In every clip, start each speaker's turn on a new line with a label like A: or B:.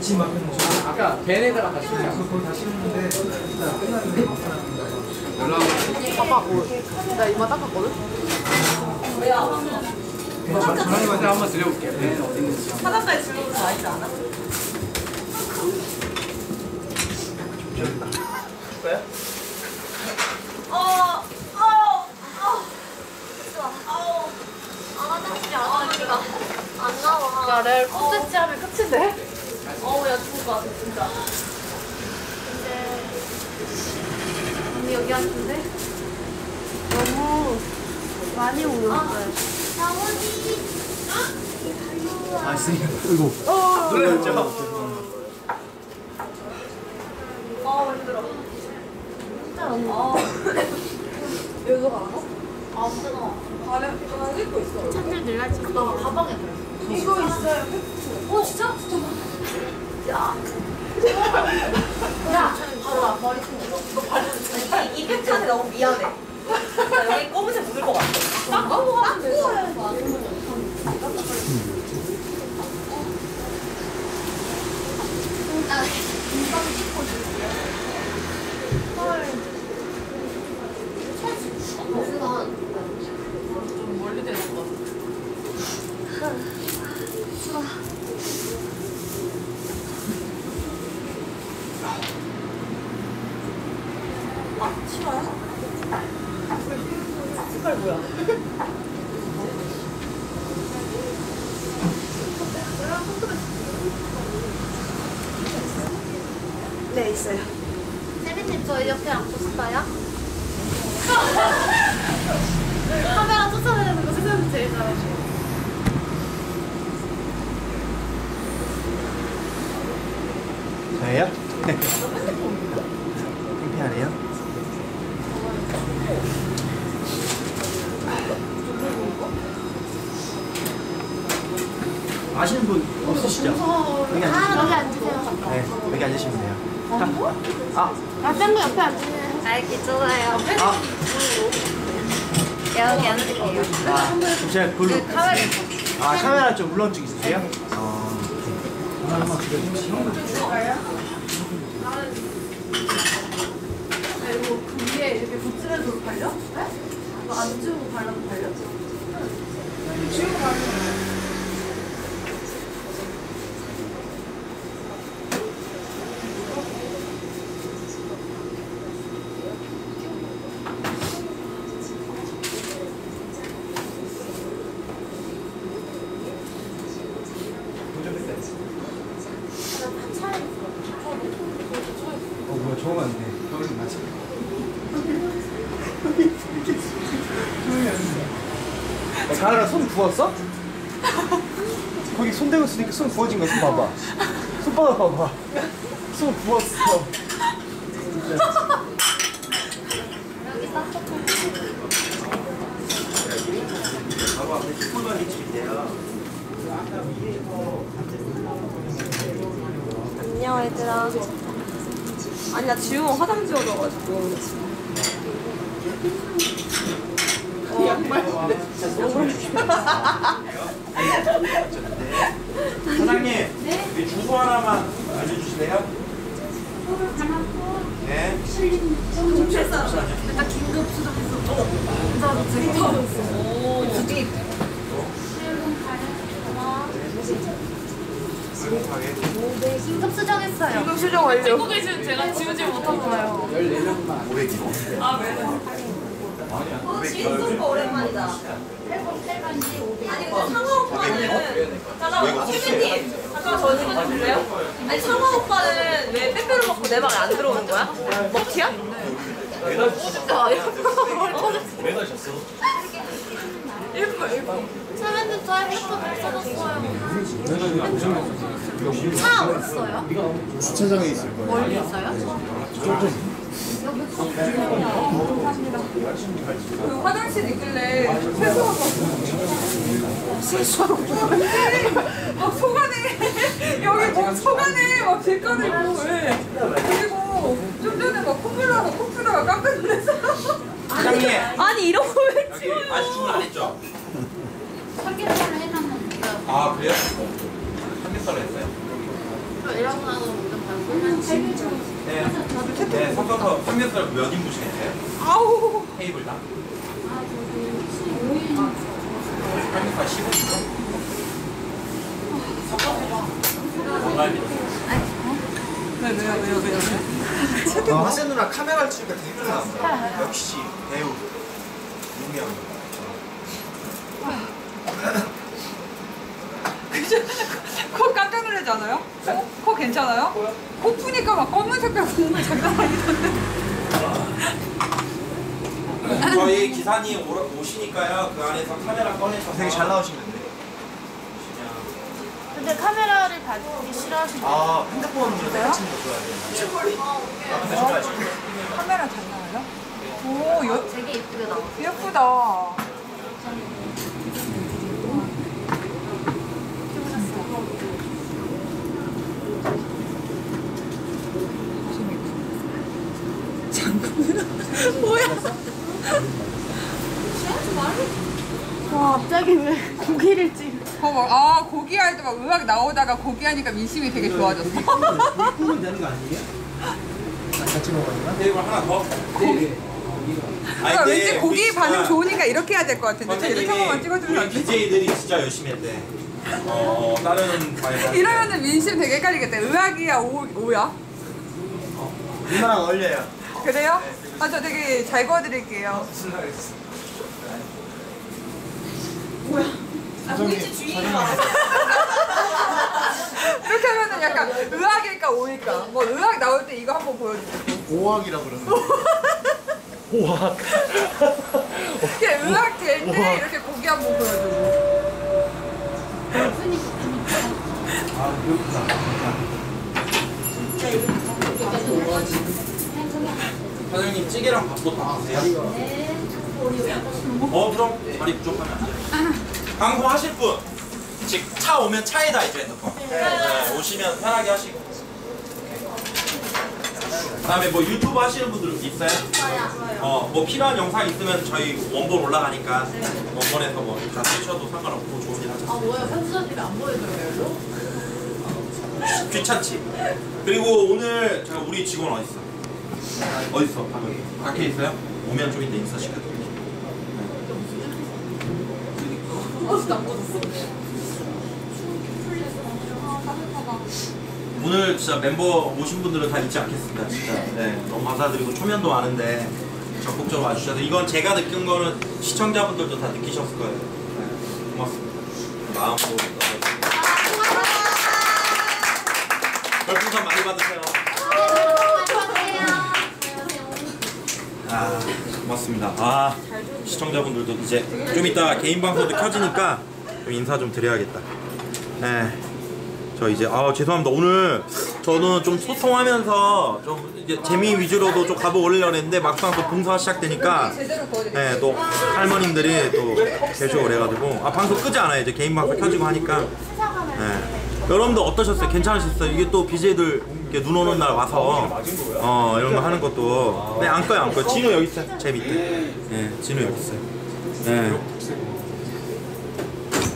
A: 지금.
B: 아까 벤에다가 다시
A: 그 거기 다시 오는데 진짜 끝났는데 못 사람입니다.
C: 나 이마 닦았거든?
B: 제가 한번 들려볼게요. 벤 어디 있는지.
D: 바닷가에 질러도 다 있지 않아? 어, 어, 어. 아우. 아, 화장실이 안 나오니까. 안 나와.
C: 야, 렐 콘텐츠 하면 끝인데?
D: 어우, 야, 죽을 것 같아, 진짜.
C: 근데 언니 여기 왔는데 너무 많이 오였어요.
D: 장원이.
A: 아, 있으니까. 이거. 놀랐죠?
D: 어, 힘들어.
C: 진짜 언니.
D: 어. 여기가 알아? 아, 뜨거.
E: 안에 하나 입고 있어.
C: 찬들 늘라지. 너 가방에 들어.
E: 이거 있어요.
D: 어, 진짜? 야. 야, 바로 와, 머리 좀 이거 바르는 이, 이 팩트한테 너무 미안해. 나 여기 검은색 묻을 것 같아. 닦고, 닦고.
E: 좀 멀리 되는 것 같아.
D: 색깔 뭐야? 네, 있어요.
C: 세빈님 저 옆에 앉고 싶어요? 카메라 쫓아내는 거 세상에서 제일 잘하죠.
A: 저예요? 창피하네요. 아시는 분 없으시죠? 여기 앉으시면
C: 아, 여기 앉으세요.
A: 네, 여기 앉으시면 돼요. 아,
C: 아, 쌤도 옆에 앉으세요. 알겠잖아요.
A: 아,
C: 여기 앉을게요.
A: 아, 제가 그걸로.
C: 그 카메라
A: 아, 카메라 좀 울렁증 있으세요? 어.
E: 이거 그 위에 이렇게 붓질해서 발려? 네? 이거 안 지우고 발라도 발려? 지우고 발려.
A: 어, 뭐야, 저거 맞네. 저거 맞지? 자라 손 부었어? 거기 손 부어진 거 손 봐봐. 손바닥 봐봐. 손 부었어. 진짜. 바로 앞에 슈퍼마켓 집인데요.
D: 안녕, 얘들아. 아니, 나 지우면 화장 지워져가지고.
F: 사장님, 네? 주소 하나만 알려주실래요? 네.
C: 일단 긴급 수정했어. 진짜 진짜
D: 오, 두개
C: 긴급 수정했어요.
D: 긴급 수정 완료.
E: 찍고 계시면 제가 지우지 못하잖아요.
B: 14명만.
F: 500kg.
E: 아, 왜?
D: 어, 지금 거 오랜만이다. 아니, 근데 상화 오빠는. 잠깐만, 수빈님. 잠깐만, 저 얘기 좀 들래요? 아니, 상화 오빠는 왜 빼빼로 먹고 내 들어오는 거야? 먹튀야? 아,
E: 일부, 일부.
C: 차면님 저 핸드폰 없어졌어요. 차 어딨어요?
A: 주차장에 있을 거예요.
C: 멀리 있어요?
E: 그 화장실 있길래 세수하고 세수하고 막 속안에 여기 목 속안에 막왜 그리고 좀 전에 막 콧물나서 콧물다가 깜짝 놀랐어
F: 사장님,
D: 아니, 이런 거왜
F: 여기 아직 주문 안 했죠?
C: 삼겹살을 해놨는데.
F: 아 그래요? 삼겹살로 했어요?
C: 이러고 나서 먼저 봤어.
F: 네. 네, 섞어서 삼겹살 몇 인분씩 했어요?
E: 아우.
F: 테이블당? 삼겹살 15인분? 섞어서 건갈비
E: 왜 왜요 왜요 왜요?
A: 어, 하세 누나 카메라 치니까 되게 편하다. 역시 배우. 유명.
E: 코 깜짝 놀라지 않아요? 코, 코 괜찮아요? 코 푸니까 막 검은 색깔 국물 장난 아니던데.
F: 저희 기사님 오시니까요 그 안에서 카메라 꺼내셔서
A: 되게 잘 나오시는데.
C: 근데 카메라를 받기 싫어하시는
A: 아, 핸드폰 이렇게 치는 거 좋아해요. 아, 근데 좋아하시
E: 카메라 잘 나와요? 오 여,
C: 되게 예쁘게 나와.
E: 예쁘다.
C: 와 갑자기 왜 고기를 찍?
E: 봐봐, 아 고기 할 때 막 음악 나오다가 고기 하니까 민심이 되게 좋아졌어.
A: 꾸면 되는 거 아니에요? 같이 먹어야
F: 테이블 하나 더?
E: 고기.
F: 아니,
E: 그러니까
F: 근데
E: 왠지 고기
F: 우리
E: 반응 좋으니까 이렇게 해야 될 것 같은데 저 이렇게 한 번만 찍어주면 안 돼?
F: BJ들이 진짜 열심히 했대 어 다른 과에서
E: 이러면은 민심 되게 헷갈리겠다. 의학이야 오, 오야?
A: 누나랑 어울려요.
E: 그래요? 아 저 되게 잘 구워드릴게요.
D: 고깃집 주인이야.
E: 이렇게 하면은 약간 의학일까 오일까? 뭐 의학 나올 때 이거 한번 보여주세요.
A: 오학이라고 그러는 거. 오학.
E: 이렇게 의학 될때 이렇게 고기 한번 보여주고.
A: 아, 그렇구나.
F: 사장님 찌개랑 밥도 다 드세요? 어 그럼 다리 부족하면 안 돼요 방송하실 분 즉 차 오면 차에다 이제 핸드폰 네, 오시면 편하게 하시고 그다음에 뭐 유튜브 하시는 분들 있어요? 어 뭐 필요한 영상 있으면 저희 원본 올라가니까 원본에서 뭐 다 쓰셔도 상관없고 좋은 일 하셨어요
C: 아 뭐야 편집자님이 안 보여줘요 별로?
F: 귀찮지. 그리고 오늘 제가 우리 직원 어디 있어? 어디 있어? 밖에, 밖에 있어요? 오면 좀 이따 인사 시켜 드릴게요. 오늘 진짜 멤버 오신 분들은 다 잊지 않겠습니다. 진짜 네, 너무 감사드리고 초면도 많은데 적극적으로 와주셔서 이건 제가 느낀 거는 시청자분들도 다 느끼셨을 거예요. 네, 고맙습니다. 마음으로 별풍선 많이 받으세요. 아 고맙습니다. 아 시청자분들도 이제 좀 이따 개인 방송도 켜지니까 좀 인사 좀 드려야겠다. 네. 저 이제 아 죄송합니다. 오늘 저는 좀 소통하면서 좀 이제 재미 위주로도 좀 가보 올리려고 했는데 막상 또 봉사 시작되니까. 네, 또 할머님들이 또 계시고 그래가지고 아 방송 끄지 않아요. 이제 개인 방송 켜지고 하니까. 네. 여러분들 어떠셨어요? 괜찮으셨어요? 이게 또 BJ들 눈 오는 날 와서 어 이런 거 하는 것도 네안 꺼요 안 꺼요. 진우 여기 있어요. 제 밑에. 네, 진우 여기 있어요. 네.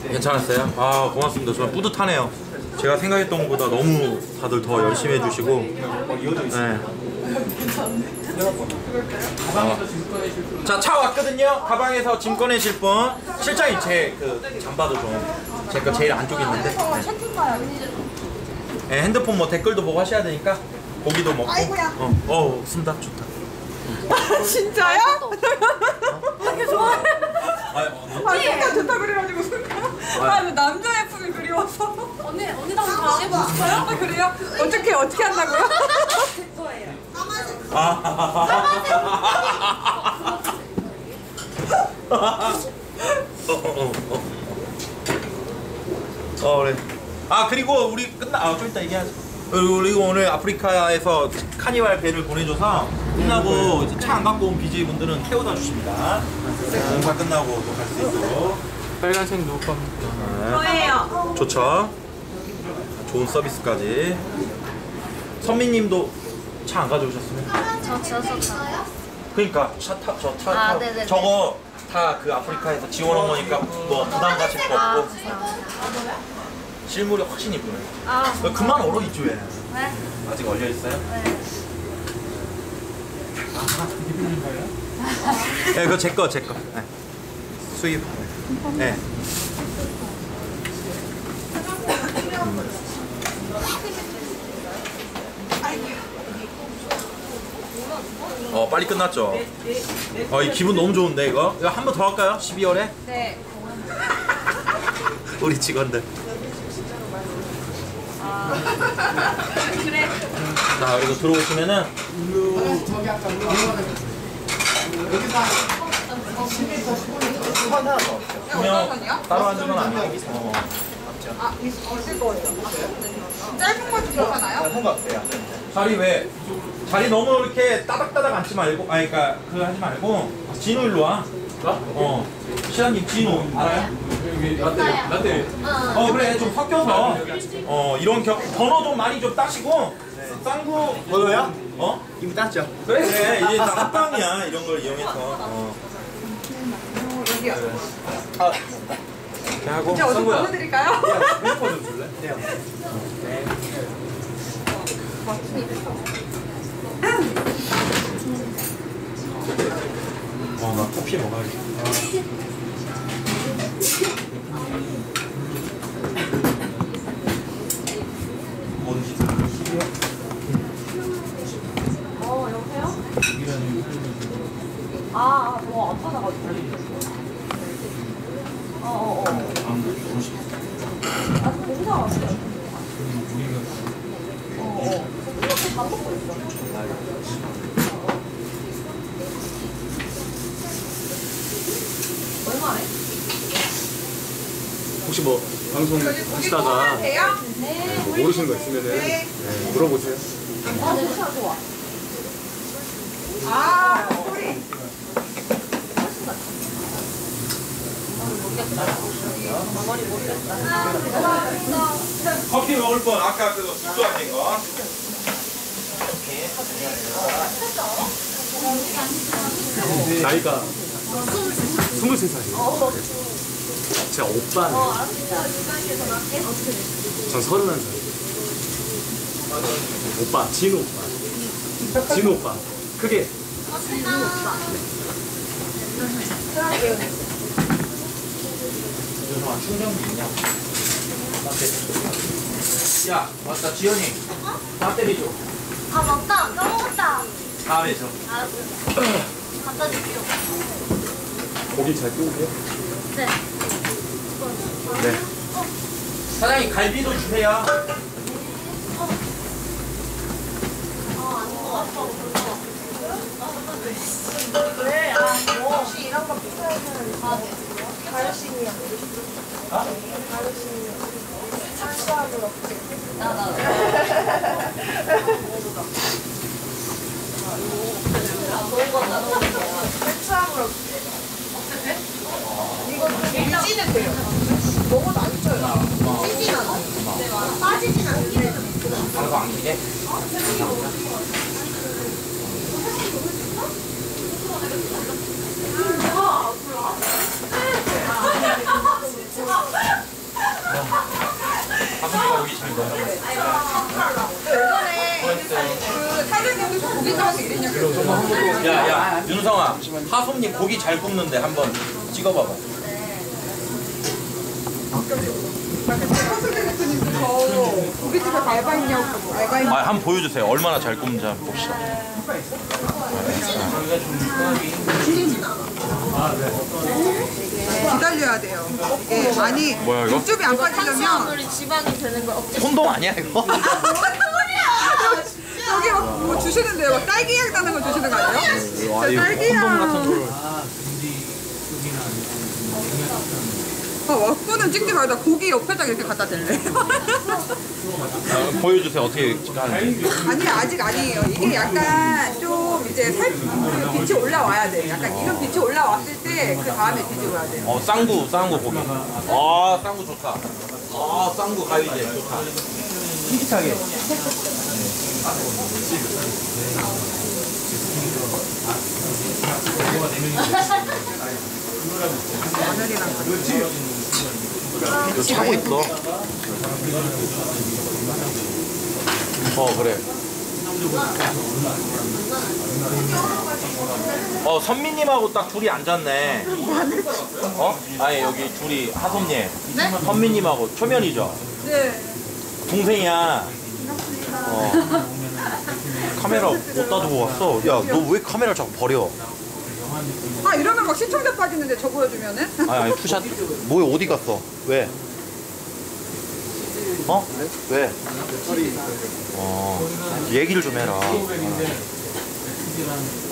F: 괜찮았어요? 아 고맙습니다. 정말 뿌듯하네요. 제가 생각했던 것보다 너무 다들 더 열심히 해주시고. 네. 자, 차 왔거든요. 가방에서 짐 꺼내실 분. 실장님 제그 잠바도 좀. 제거 제일 안쪽에 있는데. 네. 네, 핸드폰 뭐 댓글도 보고 하셔야 되니까 고기도 먹고.
E: 아이고야.
F: 어, 어, 쓴다. 좋다.
E: 진짜요?
C: 되게 좋아해.
F: 아, 어,
E: 아 순간 좋다 그래가지고 순간. 아 남자의 품이 그리워서.
C: 언니 한번 당해보고 싶어요?
E: 아 그래요? 어떻게 어떻게 한다고요?
F: 어 그래. 아 그리고 우리 끝나 아좀 이따 얘기하자. 그리고 오늘 아프리카에서 카니발 배를 보내줘서 끝나고 차안 갖고 온 BJ 분들은 태워다 주십니다. 공사 끝나고 또 갈 수 있도록.
B: 빨간색 녹화.
D: 저예요.
F: 좋죠. 좋은 서비스까지. 선미님도 차 안 가져오셨으면.
C: 저 지었었어요.
F: 그러니까 차 타 저 차.
C: 아,
F: 타-
C: 네네네.
F: 저거 다 그 아프리카에서 지원한 거니까 뭐 부담 가실
C: 거아
F: 없고. 실물이 훨씬 이쁘네.
A: 아,
F: 너 그만 얼어 있지 왜?
A: 네.
F: 아직 얼려 있어요?
A: 네.
F: 네, 그거 제 거, 제 거. 네. 수입. 네. 어, 빨리 끝났죠? 어, 이 기분 너무 좋은데, 이거? 이거 한 번 더 할까요? 12월에?
E: 네.
F: 우리 직원들.
E: 그래.
F: 자, 그리고 들어오시면은 그냥 따로 앉은 건 아니고. 어.
E: 아, 있을 거 같아요. 짧은 것도 괜찮아요?
F: 자리 왜? 자리 너무 이렇게 따닥따닥 앉지 말고, 아니, 그니까, 그거 하지 말고, 진호 일로 와. 어. 시장님, 진호. 알아요? 어, 그래. 좀 섞여서. 어, 이런 겨, 번호 좀 많이 좀 따시고, 쌍구.
G: 번호야?
F: 어?
G: 이미 땄죠.
F: 그래, 그래. 이게 다 합방이야. 이런 걸 이용해서. 어.
E: 여기요.
F: 아. 하고.
E: 이제 어디 보여드릴까요?
G: 핸드폰 좀 줄래? 네.
F: 어, 나 커피 먹어야지.
A: 어, 여보세요? 아, 뭐, 안 받아가지고. 어, 어, 어. 아, 공사 왔어요. 어, 어. 이렇게 밥 먹고 있어. 얼마래?
G: 혹시 뭐 방송 하시다가?
A: 네.
G: 뭐 모르시는 거 있으면은
E: 네.
G: 네, 물어보세요.
A: 아. 아,
E: 소리.
F: 커피 먹을 분 아까 그거 숙소 앞에 거.
G: 나이가 23살이에요. 제가 오빠는 전 31살. 오빠, 진호 오빠. 진호 오빠. 크게.
F: 야, 맞다, 지현이. 배터리 줘.
A: 아, 맞다. 까먹었다.
F: 다음에 줘.
A: 알았어. 갖다 줄게요.
G: 고기 잘 구우세요?
A: 네.
G: 네.
F: 사장님, 갈비도 주세요.
A: 왜? 아, 뭐. 혹시 이런 거 필요하면. 아, 네. 가르시니요. 가르시니요. 착수하고 없지. 나, 나, 나. 착수하고 없지. 이거 밀지는 돼요. 먹어도 안 쪄요. 찌진 않아요. 빠지진 않게.
F: 방송 안 키게? 가슴이가 오기 잘 먹어.
E: 예전에 그 사장님도 고기 잡아서 이랬냐고.
F: 야, 야, 윤성아. 하솜님 고기 잘 굽는데 한번 찍어봐봐. 아, 한번 보여주세요. 얼마나 잘 굽는지 한번 봅시다.
E: 기다려야 돼요. 이게 많이
F: 뭐야, 이거?
E: 육즙이 안 빠지려면
A: 탄수화물이 지방이 되는 걸 억제.
F: 콘돔 아니야, 이거?
E: 여기 막 뭐 주시는데요. 막 딸기향 나는 거 주시는 거 아니에요? 저 딸기향. 아, 왁구는 찍지 말자. 고기 옆에다 이렇게 갖다 댈래.
F: 아, 보여주세요. 어떻게 하는지.
E: 아니 아직 아니에요. 이게 약간 좀 이제 살 그 빛이 올라와야 돼. 약간 이런 빛이 올라왔을 때 그 다음에 뒤집어야 돼.
F: 어, 쌍구, 쌍구 고기. 아, 쌍구 좋다. 아, 쌍구 가위제 좋다. 쫄깃하게.
E: 마늘이랑 같이.
H: 이거 차고 있어. 어 그래. 어 선미님하고 딱 둘이 앉았네. 어? 아니 여기 둘이 하솜님. 네? 선미님하고 초면이죠.
E: 네.
H: 동생이야. 어. 카메라 어디다 두고 왔어? 야 너 왜 카메라를 자꾸 버려?
E: 아 이러면 막 시청자 빠지는데 저 보여주면은?
H: 아니 아니 two shot 뭐야 어디 갔어? 왜? 어? 왜? 어 얘기를 좀 해라.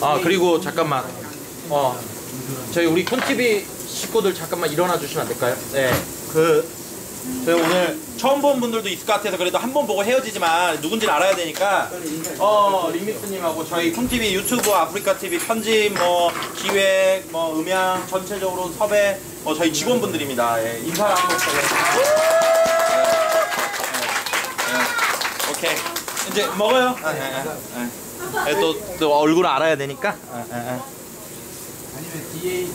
H: 아 그리고 잠깐만 어 저희 우리 콘TV 식구들 잠깐만 일어나 주시면 안 될까요? 네. 그 저희 오늘 처음 본 분들도 있을 것 같아서 그래도 한 번 보고 헤어지지만 누군지는 알아야 되니까 어 림믹스님하고 저희 콘TV 유튜브 아프리카 TV 편집 뭐 기획 뭐 음향 전체적으로 섭외 뭐 저희 직원분들입니다. 예, 인사 한번 부탁드립니다. 예, 오케이 이제 먹어요. 예, 예, 예. 예, 또, 또 얼굴 알아야 되니까. 예, 예, 예.
I: 아니면 DA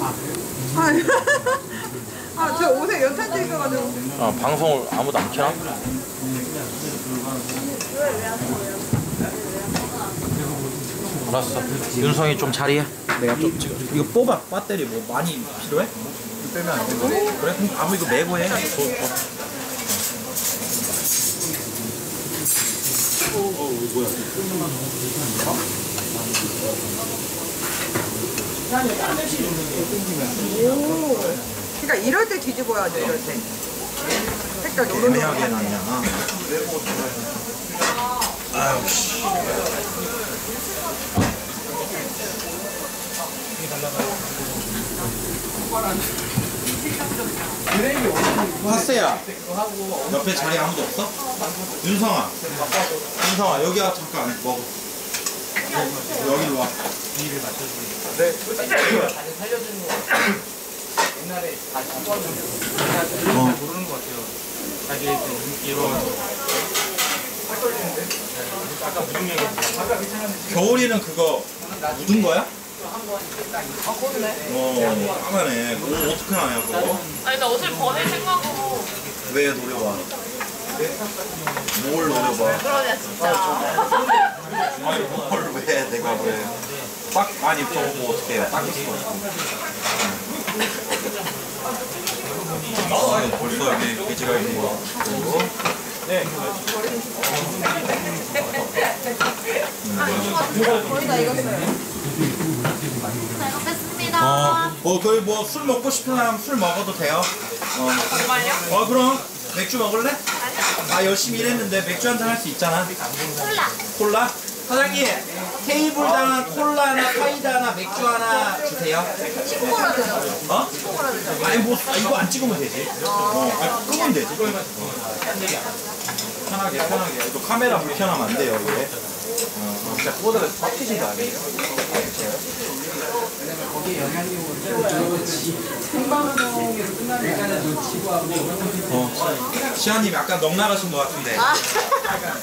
E: 아, 아, 저 옷에 연탄재 있어가지고.
H: 어, 방송을 아무도 안 켜나? 알았어. 윤성이 좀 자리해.
F: 내가 좀 지금 이거 뽑아 배터리 뭐 많이 필요해? 좀 빼면 안 돼? 그래? 그럼 아무 이거 메고 해.
E: 그러니까 이럴 때 뒤집어야 돼, 이럴 때. 색깔 노릇노릇.
F: 애매하게 놨냐? 아유 씨. 하세야 옆에 자리 아무도 없어? 윤성아 윤성아 여기 와 잠깐 먹어 여기로 와
I: 옛날에 다시 한번
F: 어.
I: 모르는 것 같아요. 자기 이런
F: 겨울이는 그거 묻은 거야? 어, 까마네. 그거 어떻게 하냐, 그거?
A: 아니 나 옷을 버릴 생각으로
F: 왜 노려봐? 뭘 노려봐?
A: 그러냐 진짜
F: 뭘 왜, 내가 왜. 딱, 아니, 저거 어떻게 딱 있을 수 없고. 아, 벌써 여기 돼지가 있는 거. 그리고,
D: 거의 다 익었어요.
A: 잘 먹겠습니다
F: 어, 뭐, 거기 뭐 술 먹고 싶은 사람 술 먹어도 돼요. 어,
A: 정말요?
F: 어 그럼 맥주 먹을래? 아 열심히 일했는데 맥주 한 잔 할 수 있잖아.
A: 콜라
F: 콜라? 사장님 테이블당 콜라나 사이다나 맥주 하나 주세요.
D: 친구라도요.
F: 어? 아니 뭐 아, 이거 안 찍으면 되지. 어, 아, 끄면 되지. 어. 편하게 편하게. 또 카메라 불편하면 안 돼요 이게. 어, 어. 진짜 그거다가 빡치신 거 아니에요? 어. 시아님 약간 넋 나가신 것 같은데.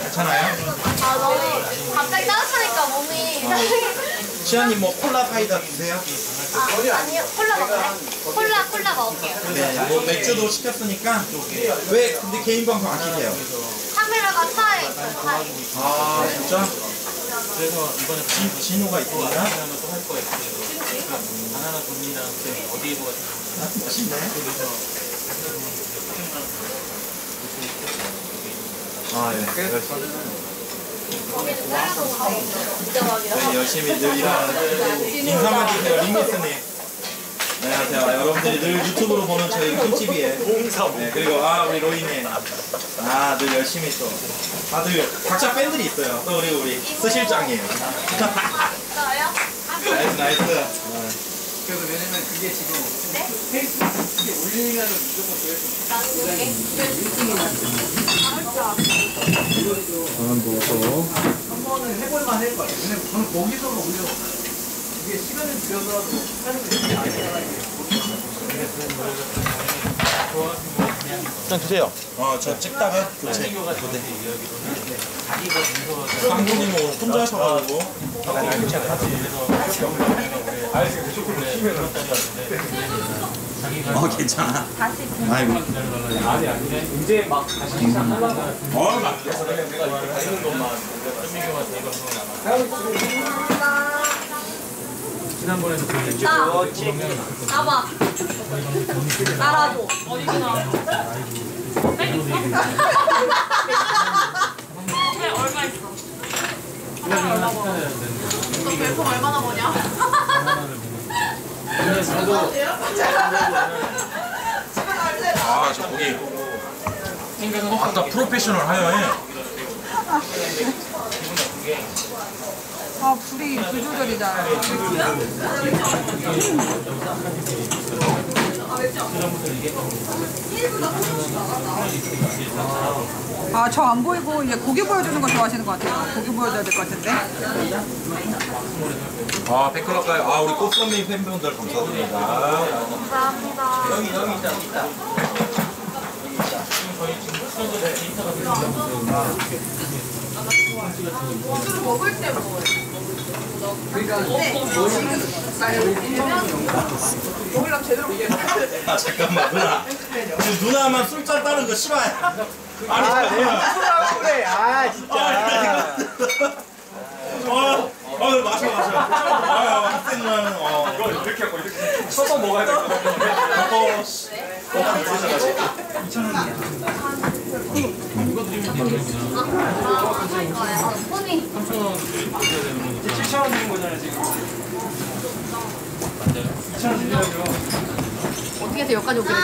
F: 괜찮아요?
A: 아 너무 갑자기 따뜻하니까 몸이 이상해
F: 시아님 뭐 콜라 사이다 주세요.
A: 아 아니요 콜라 먹을래? 콜라 콜라 먹을게요
F: 네, 뭐 맥주도 시켰으니까 왜 근데 개인 방송 안 키세요?
A: 카메라가 차에 있어요 차에
F: 아 진짜? 그래서 이번에 진, 진호가 있구나.
I: 바나나 돈이랑 어디에 뭐가
F: 멋있네. 아 예.
A: 거기는 살려놓은 진짜 막이라서
F: 네, 열심히 늘 일하는 인사만 주세요 링미스님. 안녕하세요. 여러분들이 늘 유튜브로 보는 저희 콘TV에 네, 그리고 아 우리 로이님 아 늘 열심히 또 다들 각자 팬들이 있어요. 또 그리고 우리 스 실장이에요.
A: 진짜요?
F: nice nice.
I: 그래서 왜냐면 그게 지금
A: 네?
I: 페이스북에 올리면은 무조건 조회수
A: 나는
I: 한 번은 해볼만 할것 같아요. 왜냐면 저는 거기서만 올려. 이게 시간을 들여서라도 하는 게 쉽지 않잖아요.
H: 좀 드세요.
F: 어 저 찍다가 교체. 강부님은 혼자 하셔가지고. 어 괜찮아.
E: 다시
F: 아이고.
B: 아니 아니 이제 막 다시 시작하려고
F: 어 맞.
B: 지난번에도
D: 그나 나봐 따라줘 어디구나 얼마 있어? 너 별풍 얼마나 버냐?
F: 아, 저 거기. 어, 아까 프로페셔널 하여해.
E: 아 불이 불조절이다 아 저 안 보이고 이제 고기 보여주는 거 좋아하시는 것 같아요 고기 보여줘야 될 것 같은데
F: 아, 팬클럽까지. 아, 우리 꽃선미 팬분들 감사드립니다.
D: 감사합니다
A: 여기 여기 있다 있다.
C: 먹을 때 먹어요.
B: 그러니까
C: 먹으려면 제대로
A: 아 잠깐만 누나. 지금 누나만 술잔 따는 거 싫어해. 아니 잠깐만.
B: 그래 아 진짜
A: 어, 어 마셔 마셔. 아, 학생 누나는 어.
B: 이거 이렇게 하고 이렇게 쳐서 먹어야 될 것 같은데
A: 어, 씨. 어, 드셔가지고.
D: 손이
B: 7천 원 드린 거잖아요 지금 2천 원 드리려고요
D: 어떻게 해서 여기까지 오게 됐지?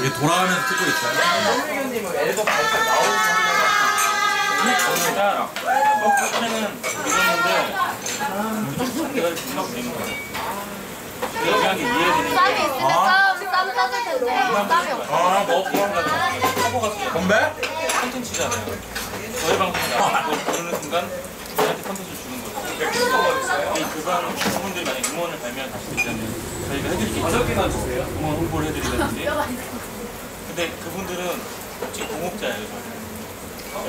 F: 우리 돌아가면서 찍고 있어요.
B: 선생님은 앨범 발표 나오는
I: 저희가 덕분에는 이러는데 내가 금방 되는 거예요. 여기하게 이해되는
D: 쌈이 있으면 쌈, 쌈 따줄 텐데 쌈이 없어
I: 아, 뭐 그런 거 커버가
F: 건배?
I: 컨텐츠잖아요. 저희 방송에 나가고 부르는 순간 저희한테 컨텐츠를 주는 거죠. 이 그방 그분들이 만약 음원을 발매한 가수들이라면 저희가 해드릴 게
B: 다섯
I: 있잖아요.
B: 개만 주세요
I: 음원 홍보를 해드리라든지. 근데 그분들은 혹시 공업자예요. 저는.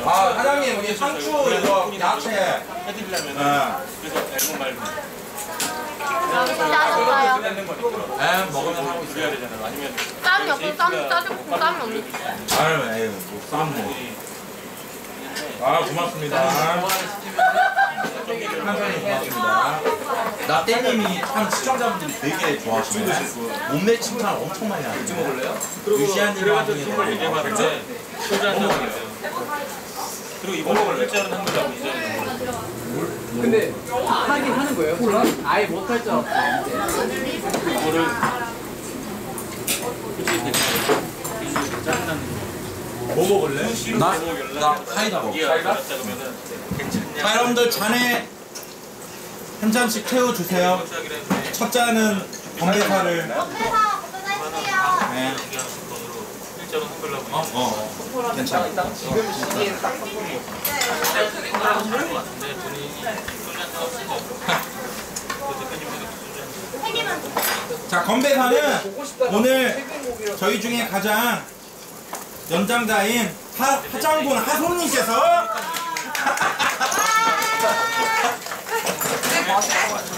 F: 아, 사장님, 우리 상추 이거 야채.
I: 해드리려면
F: 네.
I: 그래서 앨범 말고? 뜯는 거니까.
F: 에, 먹으면 하고
I: 드려야 되잖아요. 아니면
D: 쌈이 없어 쌈 짜주고 쌈이 없는
F: 아유, 에휴, 뭐, 쌈 뭐. 아, 고맙습니다. 한상님 고맙습니다. 나떼님이 참 시청자분들이 되게 좋아하시네. 몸매 칭찬 엄청 많이 하시네. 먹을래요? 유시안님
I: 그래가지고 선물 얘기해봤는데 소주 한잔 먹었어요. 그리고 이번에 일자는 한 거라고 이제
B: 근데 하긴 하는 거예요? 몰라? 아예 못할 줄 알았어
I: 짜증나는
F: 뭐 먹을래? 나, 나 사이다 먹어.
I: 사이다? 괜찮냐?
F: 자, 여러분들 잔에 한 잔씩 태워주세요. 첫 잔은 건배사를. 네.
I: 일자로 한걸라고
F: 어, 어. 괜찮아.
B: 지금 시기에는 딱 선물이
I: 하는 것 같은데. 본인이 소주 한잔 없으니까 그
F: 자, 건배사는 오늘 저희 중에 가장 연장자인 하, 하장군 하솜님께서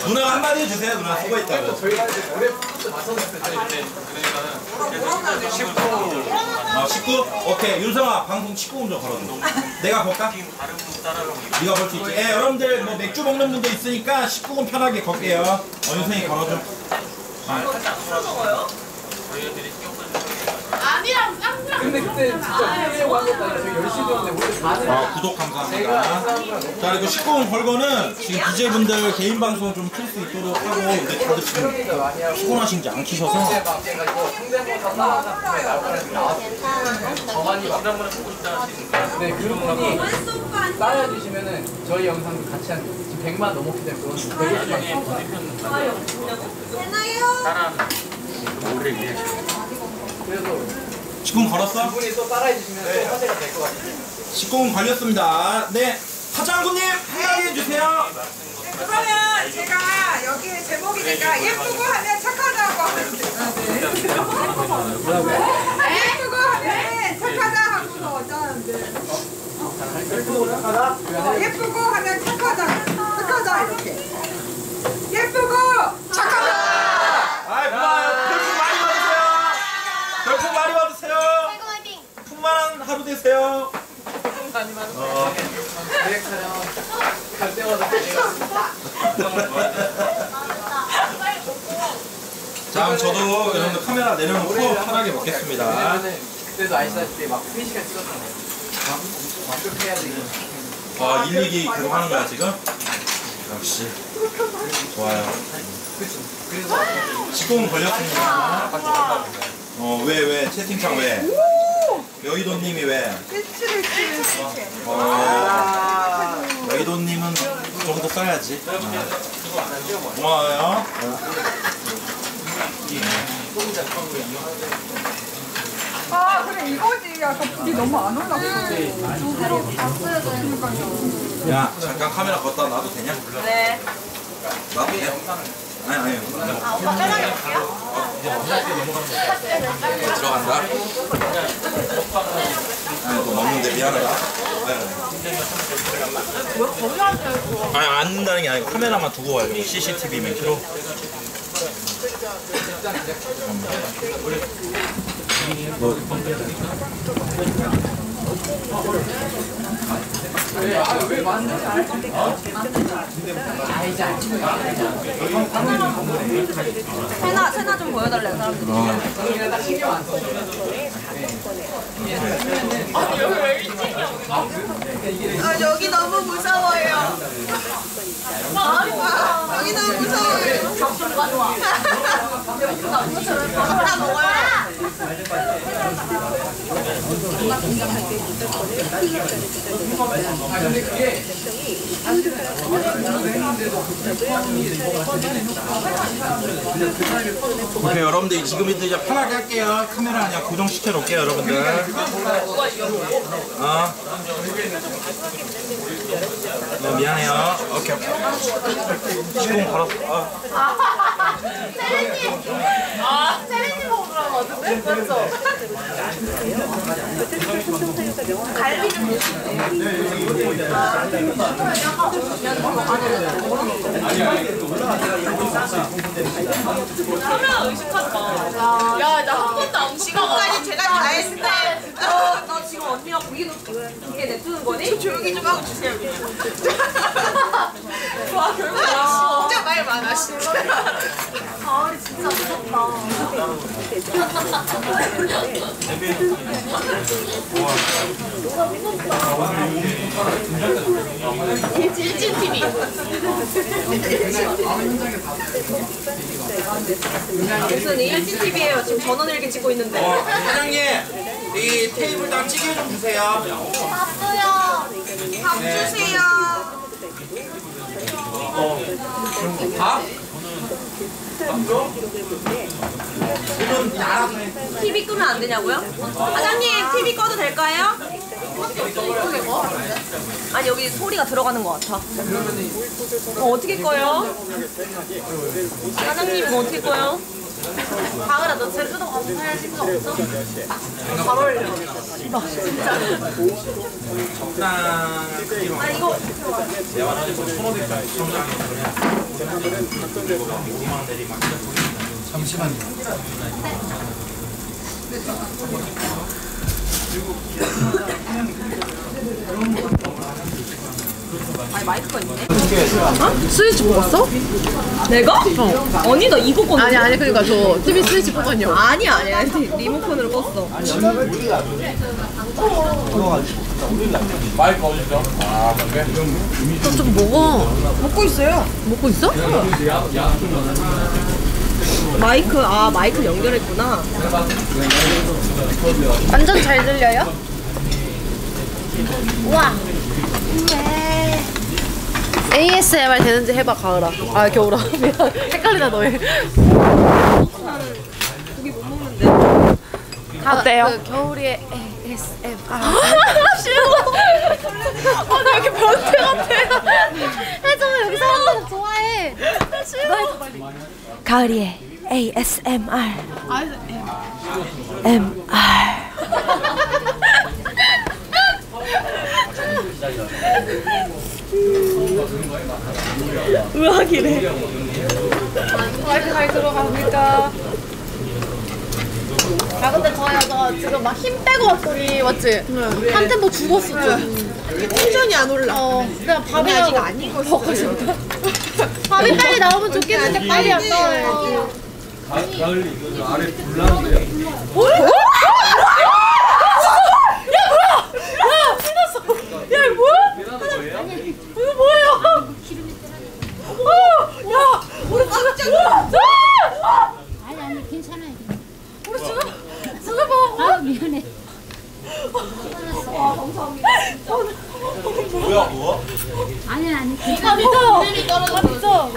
F: 누나가 한마디 해주세요. 누나 수고했다고.
B: 저희가 이제 노래 프로젝트 맞춰놨을 때
I: 근데 그러니까는 그래서 19
F: 아, 19? 오케이. 윤성아, 방송 19분 좀 걸어줘. 내가 볼까? 네가 볼 수 있지. 예, 여러분들 뭐 맥주 먹는 분도 있으니까 19분 편하게 걸게요. 어, 윤성이 걸어줘.
I: 저희 애들이 신경 써주는
C: 아니랑 쌍랑
B: 근데 그때 진짜 하려고 한 것도 아니라 저희 열심히 했는데 우리 다들
F: 아, 구독 감사합니다. 자, 그리고 19분 걸고는 지금 DJ분들 개인 방송 좀 킬 수 있도록 하고, 근데 다들 지금 피곤하신지 안 키셔서.
B: 근데 막 내가 이거 성대모사 따라하다 보면 나오는 나왔어 저만이 막
I: 지난번에 보고 싶다 하시는 거
B: 네, 그분이 따라해주시면은 저희 영상도 같이 한 지금 100만 넘었기 때문에
I: 나중에
B: 150만
I: 번외편
C: 되나요?
I: 따라하는 노래 위해
B: 그래서
F: 직공 걸었어?
B: 분이 또 따라해주시면 네. 또 화제가 될 것 같아요.
F: 직공 걸렸습니다. 네. 사장군님 한마디 해주세요.
E: 네, 그러면 제가 여기 제목이니까 네, 네, 네. 예쁘고 하면 착하다고 하면 돼요. 아, 예쁘고 하면 착하다 하고서 어쩌는데. 예쁘고 하면 착하다. 착하다 이렇게. 예쁘고 착하다.
F: 아이 뭐야 별풍 많이 받으세요. 별풍 많이 만한 하루 되세요. 어.
J: 계획 촬영 갈 때마다
F: 자, 저도 여러분들 카메라 내려놓고 편하게 먹겠습니다.
J: 그때도 아시다시피 막 3시간 찍었잖아요. 완벽해야 되니까.
F: 와, 일일이 계속 하는 거야, 지금? 역시. 좋아요. 직공 걸렸습니다. 어, 왜, 왜? 채팅창 왜? 여의도님이 왜? 어, 여의도님은 그 정도 써야지. 어. 고마워요.
C: 아 그래 이거지 아까 불이 너무 안 올랐어
F: 야, 잠깐 카메라 걷다 놔도 되냐?
D: 네.
F: 놔도 돼? 아니, 아니.
D: 아, 오빠 편하게 볼게요.
F: 들어간다. 아니, 또 먹는데 미안하다. 아니, 앉는다는 게 아니고 카메라만 두고 와요. CCTV 몇 킬로?
J: 왜
D: 세나, 세나 좀 보여달래요, 사람들.
J: 그냥 딱 신경 안 써.
A: 아, 여기 너무 무서워요. 아, 여기 너무 무서워요.
D: 밥좀 가져와.
A: 다 먹어요.
J: 아 근데 그게
F: 오케이, 여러분들 지금 이제 편하게 할게요. 카메라 그냥 고정시켜 놓을게요, 여러분들. 어? 어, 미안해요. 오케이. 시공 걸었어. 아.
D: 세리님! 아, 세리님 어떡해? 맞죠? 갈비 좀 카메라 의식하지 마. 야, 나 한 번도 안
A: 지금까지 제가 다 했는데.
D: 어, 나 지금 언니가 고기 놓 두개 냅두는 거니?
A: 조용히 좀 하고 주세요. 그냥.
D: 와, 결국 야.
A: 진짜 말 많아, 진짜.
D: 가을이 진짜 무섭다. 일진 TV. 무슨 일진 TV예요? 지금 전원 일기 찍고 있는데.
F: 어, 사장님, 이 테이블당 찌개 좀 주세요.
A: 바쁘요. 밥 주세요.
F: 밥?
D: TV 끄면 안 되냐고요? 사장님, TV 꺼도 될까요? 아니 여기 소리가 들어가는 것 같아. 어, 어떻게 꺼요? 사장님 이거 어떻게 꺼요? 가을아 너 제주도 가서 살 생각 없어? 잘 어울려.
F: 크기로.
D: 아 이거 아니 마이크가 있네.
C: 스위치 뽑았어?
D: 내가? 어. 언니 나 이거 껐는데?
C: 아니 아니 그러니까 저 TV 스위치 뽑았냐고
D: 아니 아니 아니 리모컨으로 껐어.
K: 마이크 어디죠? 아, 그래?
C: 좀 먹어 먹고 있어요 먹고 있어?
D: 마이크 아 마이크 연결했구나.
C: 완전 잘 들려요? 우와 ASMR 되는지 해봐 가을아. 아 겨울아. 미안. 헷갈리다 너희.
D: 고기 못 먹는데.
C: 어때요? 그 겨울이의 ASMR 싫어. 아나 이렇게 변태 같아. 해줘 여기 사람들 좋아해. 싫어. 가을이의 ASMR MR
D: 의학이래.
C: 마이크 잘 들어갑니까? 아 근데 저요 오빠가 지금 막 힘 빼고 왔더니 맞지? 한 템포 죽었어 좀. 텐션이 안 올라. 어, 내가 밥이 아직 안 익었어. 먹고 싶다. 밥이 빨리 나오면 좋겠는데 빨리 안 나와요. 야, 이거 뭐야? 이거 뭐예요? 어, 야, 우리 깜짝 놀랐어.
L: 아니 아니 괜찮아요.
C: 우리 지금 지금 봐.
L: 아 미안해.
F: 뭐야 뭐?
L: 아니 아니
C: 아,
L: 괜찮아.
C: 진짜. 아, 진짜.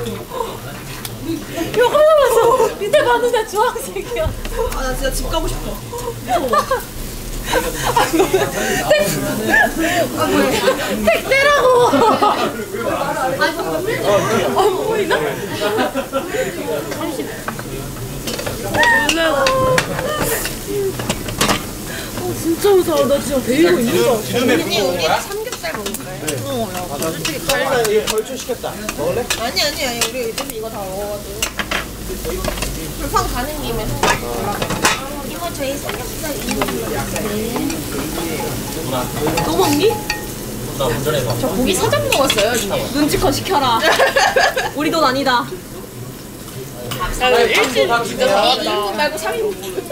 C: 이거 하나만 밑에 봤는데 주황색이야.
A: 아, 나 진짜 집 가고 싶어.
C: 택대라고. 안 보이나? 어, 진짜 무서워. 나 진짜 베이고 있는 거.
F: 기름에 볶은 거야?
A: 삼겹살 먹을까요?
C: 어, 야, 솔직히
A: 아니, 아니, 아니. 우리 어차피 이거 다 먹어가지고. 불판 가는 김에 이거 저희 삼겹살 너 먹니?
F: 나 운전해봐.
A: 저 고기 사장 먹었어요, 눈치껏 시켜라. 우리 돈 아니다.
C: 일진 진짜 잘한다.
A: 2인분 말고 3인분.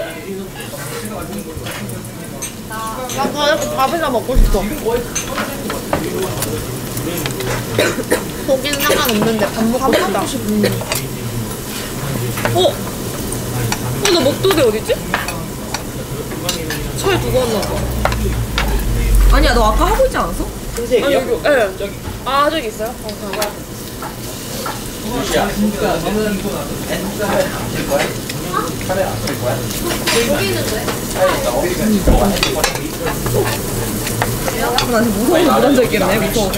C: 나 가서 밥이나 먹고 싶어. 고기는 상관없는데 밥 먹고 싶다.
A: 어? 어, 나 먹도대 어딨지?
C: 차에 두고 왔나 봐.
A: 아니야, 너 아까 하고 있지 않았어?
C: 아, 여기, 예. 저기. 아, 저기 있어요? 어, 가봐.
A: 나 지금 무서워서 못 앉아 있겠네, 무서워.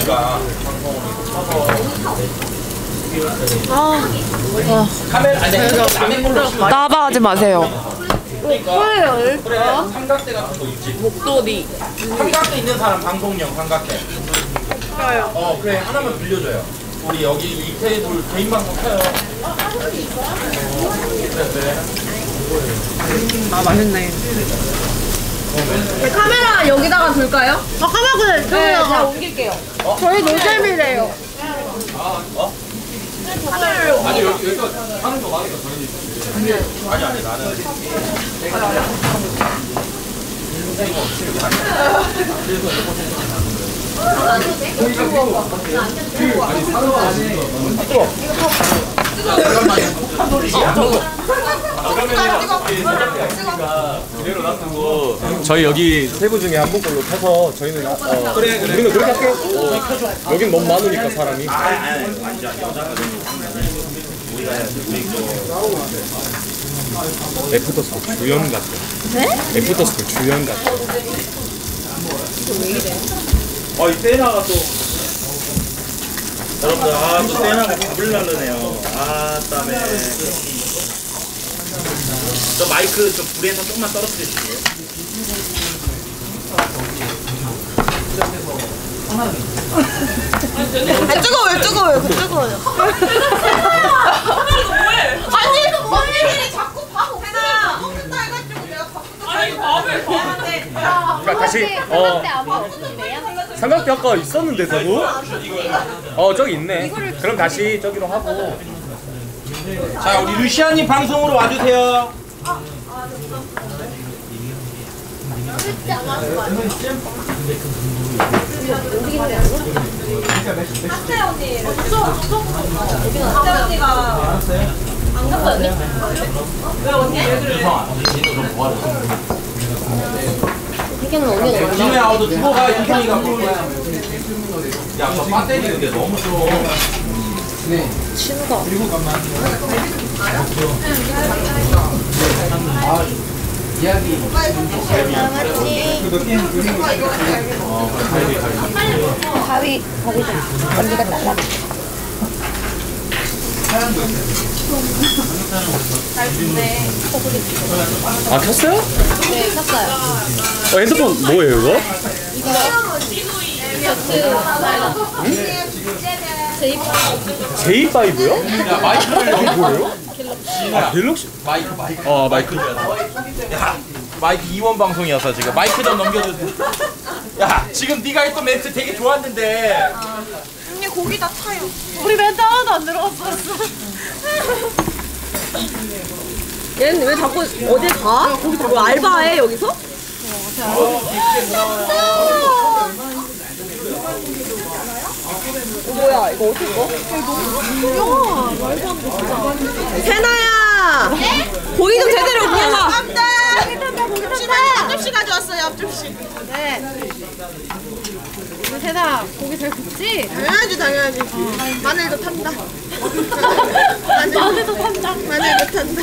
F: 카메라 아니 남의 걸로.
C: 나바 하지 마세요.
F: 그래 삼각대 같은 거 있지.
C: 목도리.
F: 삼각대 있는 사람 방송용 삼각대. 어 그래 하나만 빌려줘요. 우리 여기 이 테이블 개인 방송 켜요.
C: 아, 맛있네.
A: 카메라 여기다가 둘까요?
C: 아, 카메라 그래.
A: 네, 제가
C: 저기다가.
A: 옮길게요.
C: 저희 노잼이래요.
F: 아니 여기 여기서 하는 거 많으니까 저희 아니 아니 나는
G: 저희 여기 세분 중에 한분 걸로 켜서 저희는 어,
F: 그래 그래.
G: 우리는 그렇게 할게요. 여긴 너무 많으니까 사람이.
F: 아 아니 아니 아니죠 여자가
G: 애프터스쿨 주연 같아. 네? 애프터스쿨 주연 같아.
F: 어이 세나가 또 여러분들 아 또 세나가 밥을 날르네요 아 땀에 저 마이크 좀 불에서 조금만 떨어뜨려 주세요
A: 아, 뜨거워요, 뜨거워요, 그 뜨거워요. 아니, 자꾸 밥 없애나. 먹는다 해가지고 내가 밥부터 아니, 밥을 먹는데.
G: 그러니까 다시 어 삼각대 아까 있었는데 저거? 어 저기 있네. 그럼 다시 저기로 하고.
F: 자 우리 루시아님 방송으로 와주세요
A: 하태 언니. 하태 언니가. 안 갔다 언니? 왜 언니?
F: 진우야 어도 두고 가 인성이가 볼 거야 야저 배터리 근데 너무
G: 좀아 켰어요? 네 켰어요. 어, 핸드폰 뭐예요 이거? J5요?
F: 야 마이크를
G: 이게 뭐예요? 아 갤럭시
F: 마이크 마이크
G: 아 마이크
F: 야 마이크 이원 방송이어서 지금 마이크 좀 넘겨주세요. 야 지금 네가 했던 멘트 되게 좋았는데
C: 고기 다 타요. 우리 멘트 하나도 안 들어갔어.
D: 얘는 왜 자꾸 어딜 가? 뭐 알바해 여기서? 어, 뭐야 이거 어떻게 거? 세나야 고기 좀 제대로 구워봐
C: 앞접시 가져왔어요, 앞접시. 네. 우리 세나 고기 잘 굽지? 당연하지, 당연하지. 마늘도 탄다. 마늘도 탄다. 마늘도 탄다.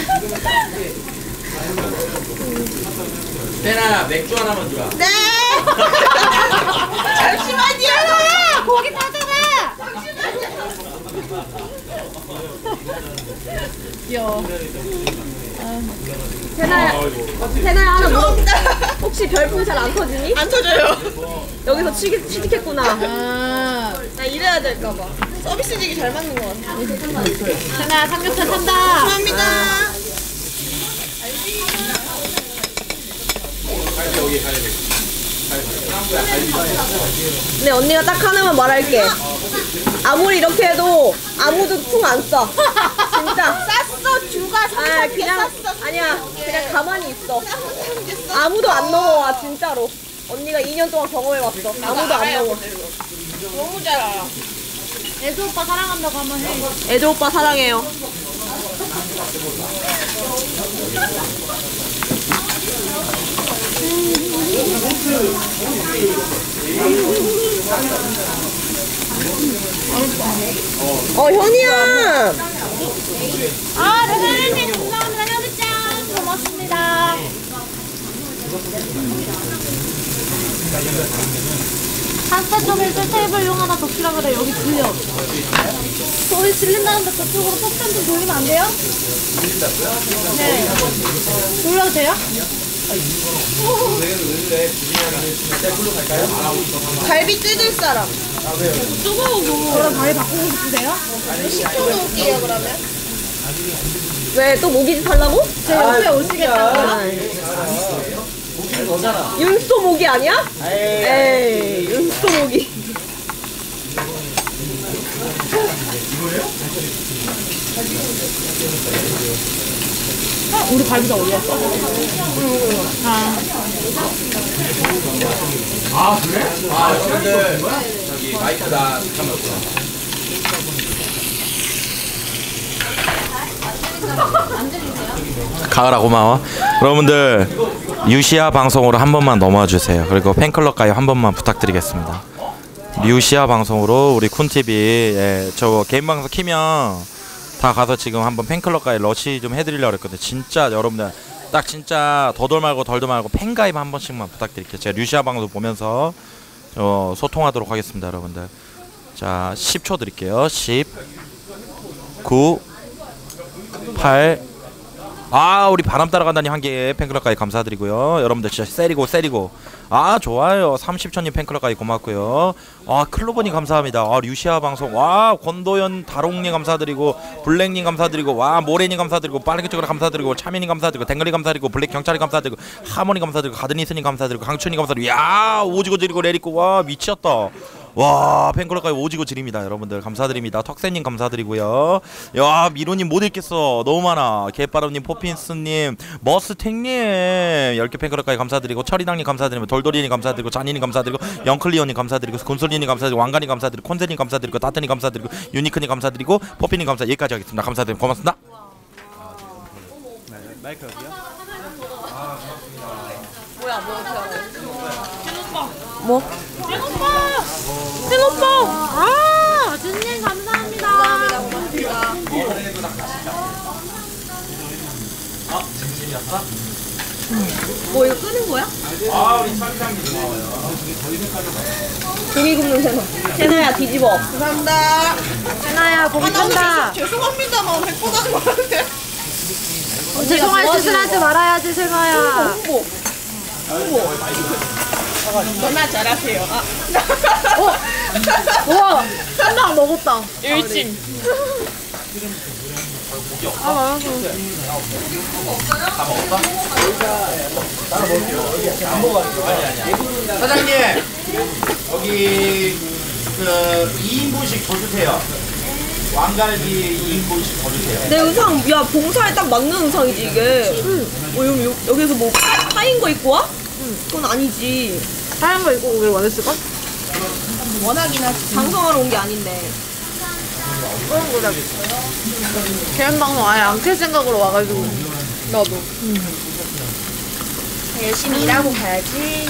F: 세나 맥주 하나만 주라.
C: 네. 잠시만요. 고기 타잖아. 귀여워.
D: 세나야 세나야 하나 물어 혹시 별풍 잘 안 터지니?
C: 안 터져요.
D: 여기서 취, 취직했구나
C: 아,
D: 나 이래야 될까봐 서비스직이 잘 맞는 것 같아
C: 세나 삼겹살 탄다. 감사합니다.
D: 근데 언니가 딱 하나만 말할게 아무리 이렇게 해도 아무도 통안 써. 진짜.
C: 쌌어, 주가
D: 아 그냥 아니야 그냥 가만히 있어. 아무도 안 넘어와 진짜로. 언니가 2년 동안 경험해봤어. 아무도 안 넘어.
C: 너무 잘 알아. 애수 오빠 사랑한다고 한번 해.
D: 애들 오빠 사랑해요. 어 현이야.
C: 아, 네, 사장님 감사합니다. 현우짱 고맙습니다. 한사 좀 일단 테이블 용 하나 더 쓰라 그래. 여기 들려. 소리 질린다는데 그쪽으로 폭탄 좀 돌리면 안 돼요? 네. 돌려도 돼요?
D: 갈비 뜯을 사람.
C: 그럼 다리 바꾸고 싶으세요? 시켜놓을게요 그러면.
D: 왜 또 모기지 살라고?
C: 제 옆에 오시겠다고요?
D: 윤소 모기 아니야? 에이 윤소 모기.
C: 우리 갈비가 어디 갔어? 아.
F: 아 여러분들 저기 마이크 다 잠깐만. 가을아 고마워. 여러분들 유시아 방송으로 한 번만 넘어와 주세요. 그리고 팬클럽 가입 한 번만 부탁드리겠습니다. 유시아 방송으로 우리 쿤TV 예, 저 개인 방송 키면 다 가서 지금 한번 팬클럽 가입 러시 좀 해드리려고 했거든요. 진짜 여러분들 딱 진짜 더돌 말고 덜도 말고 팬 가입 한 번씩만 부탁드릴게요. 제가 류시아 방송 보면서 저 소통하도록 하겠습니다, 여러분들. 자, 10초 드릴게요. 10 9 8 아 우리 바람 따라간다니 한 개 팬클럽까지 감사드리고요 여러분들 진짜 세리고 세리고 아 좋아요. 30초님 팬클럽까지 고맙고요. 아 클로버님 감사합니다. 아 류시아 방송. 와 권도현 다롱님 감사드리고 블랙님 감사드리고 와 모래님 감사드리고 빠르게 쪽으로 감사드리고 차민님 감사드리고 댕글이 감사드리고 블랙 경찰이 감사드리고 하모니 감사드리고 가드니스님 감사드리고 강춘이 감사드리고 야 오지고 지리고 레리고 와 미쳤다 와 팬클럽까지 오지고 지립니다 여러분들. 감사드립니다. 턱새님 감사드리고요. 야 미로님 못 읽겠어. 너무 많아. 개빠름님 포핀스님 머스탱님. 10개 팬클럽까지 감사드리고 철이당님 감사드리고 돌돌이님 감사드리고 잔이님 감사드리고 영클리오님 감사드리고 군솔리님 감사드리고 왕관님 감사드리고 콘세님 감사드리고 따뜻님 감사드리고 유니크님 감사드리고 포피님 감사 여기까지 하겠습니다. 감사드립니다. 고맙습니다.
D: 뭐?
C: 팬오빠! 팬오빠! 아! 준님 감사합니다.
D: 뭐 이거 끄는 거야?
F: 아 우리 철이당님 고마워요
D: 고기 굽는 세나. 세나야 뒤집어.
C: 감사합니다.
D: 세나야 고기 탄다.
C: 죄송합니다만 100번 하는 거 같은데.
D: 죄송할 짓을 하지
C: 말아야지, 세마야.
D: 홍보.
C: 너나 잘하세요. 아. 어? 우와, 한방 먹었다. 일찜. 아,
F: 사장님 여기 그 2인분씩 더 주세요. 왕갈비 2인분씩 더 주세요.
D: 내 의상 야 봉사에 딱 맞는 의상이지 이게 뭐 여기, 여기- 여기서 뭐 파, 파인 거 입고 와? 그건 아니지
C: 하얀 거 입고 오길 원했을걸?
D: 원하긴 하지 방송하러 온 게 아닌데
C: 그런 거다. 개인 방송 아예 안 켤 생각으로 와가지고. 나도.
D: 열심히 일하고 가야지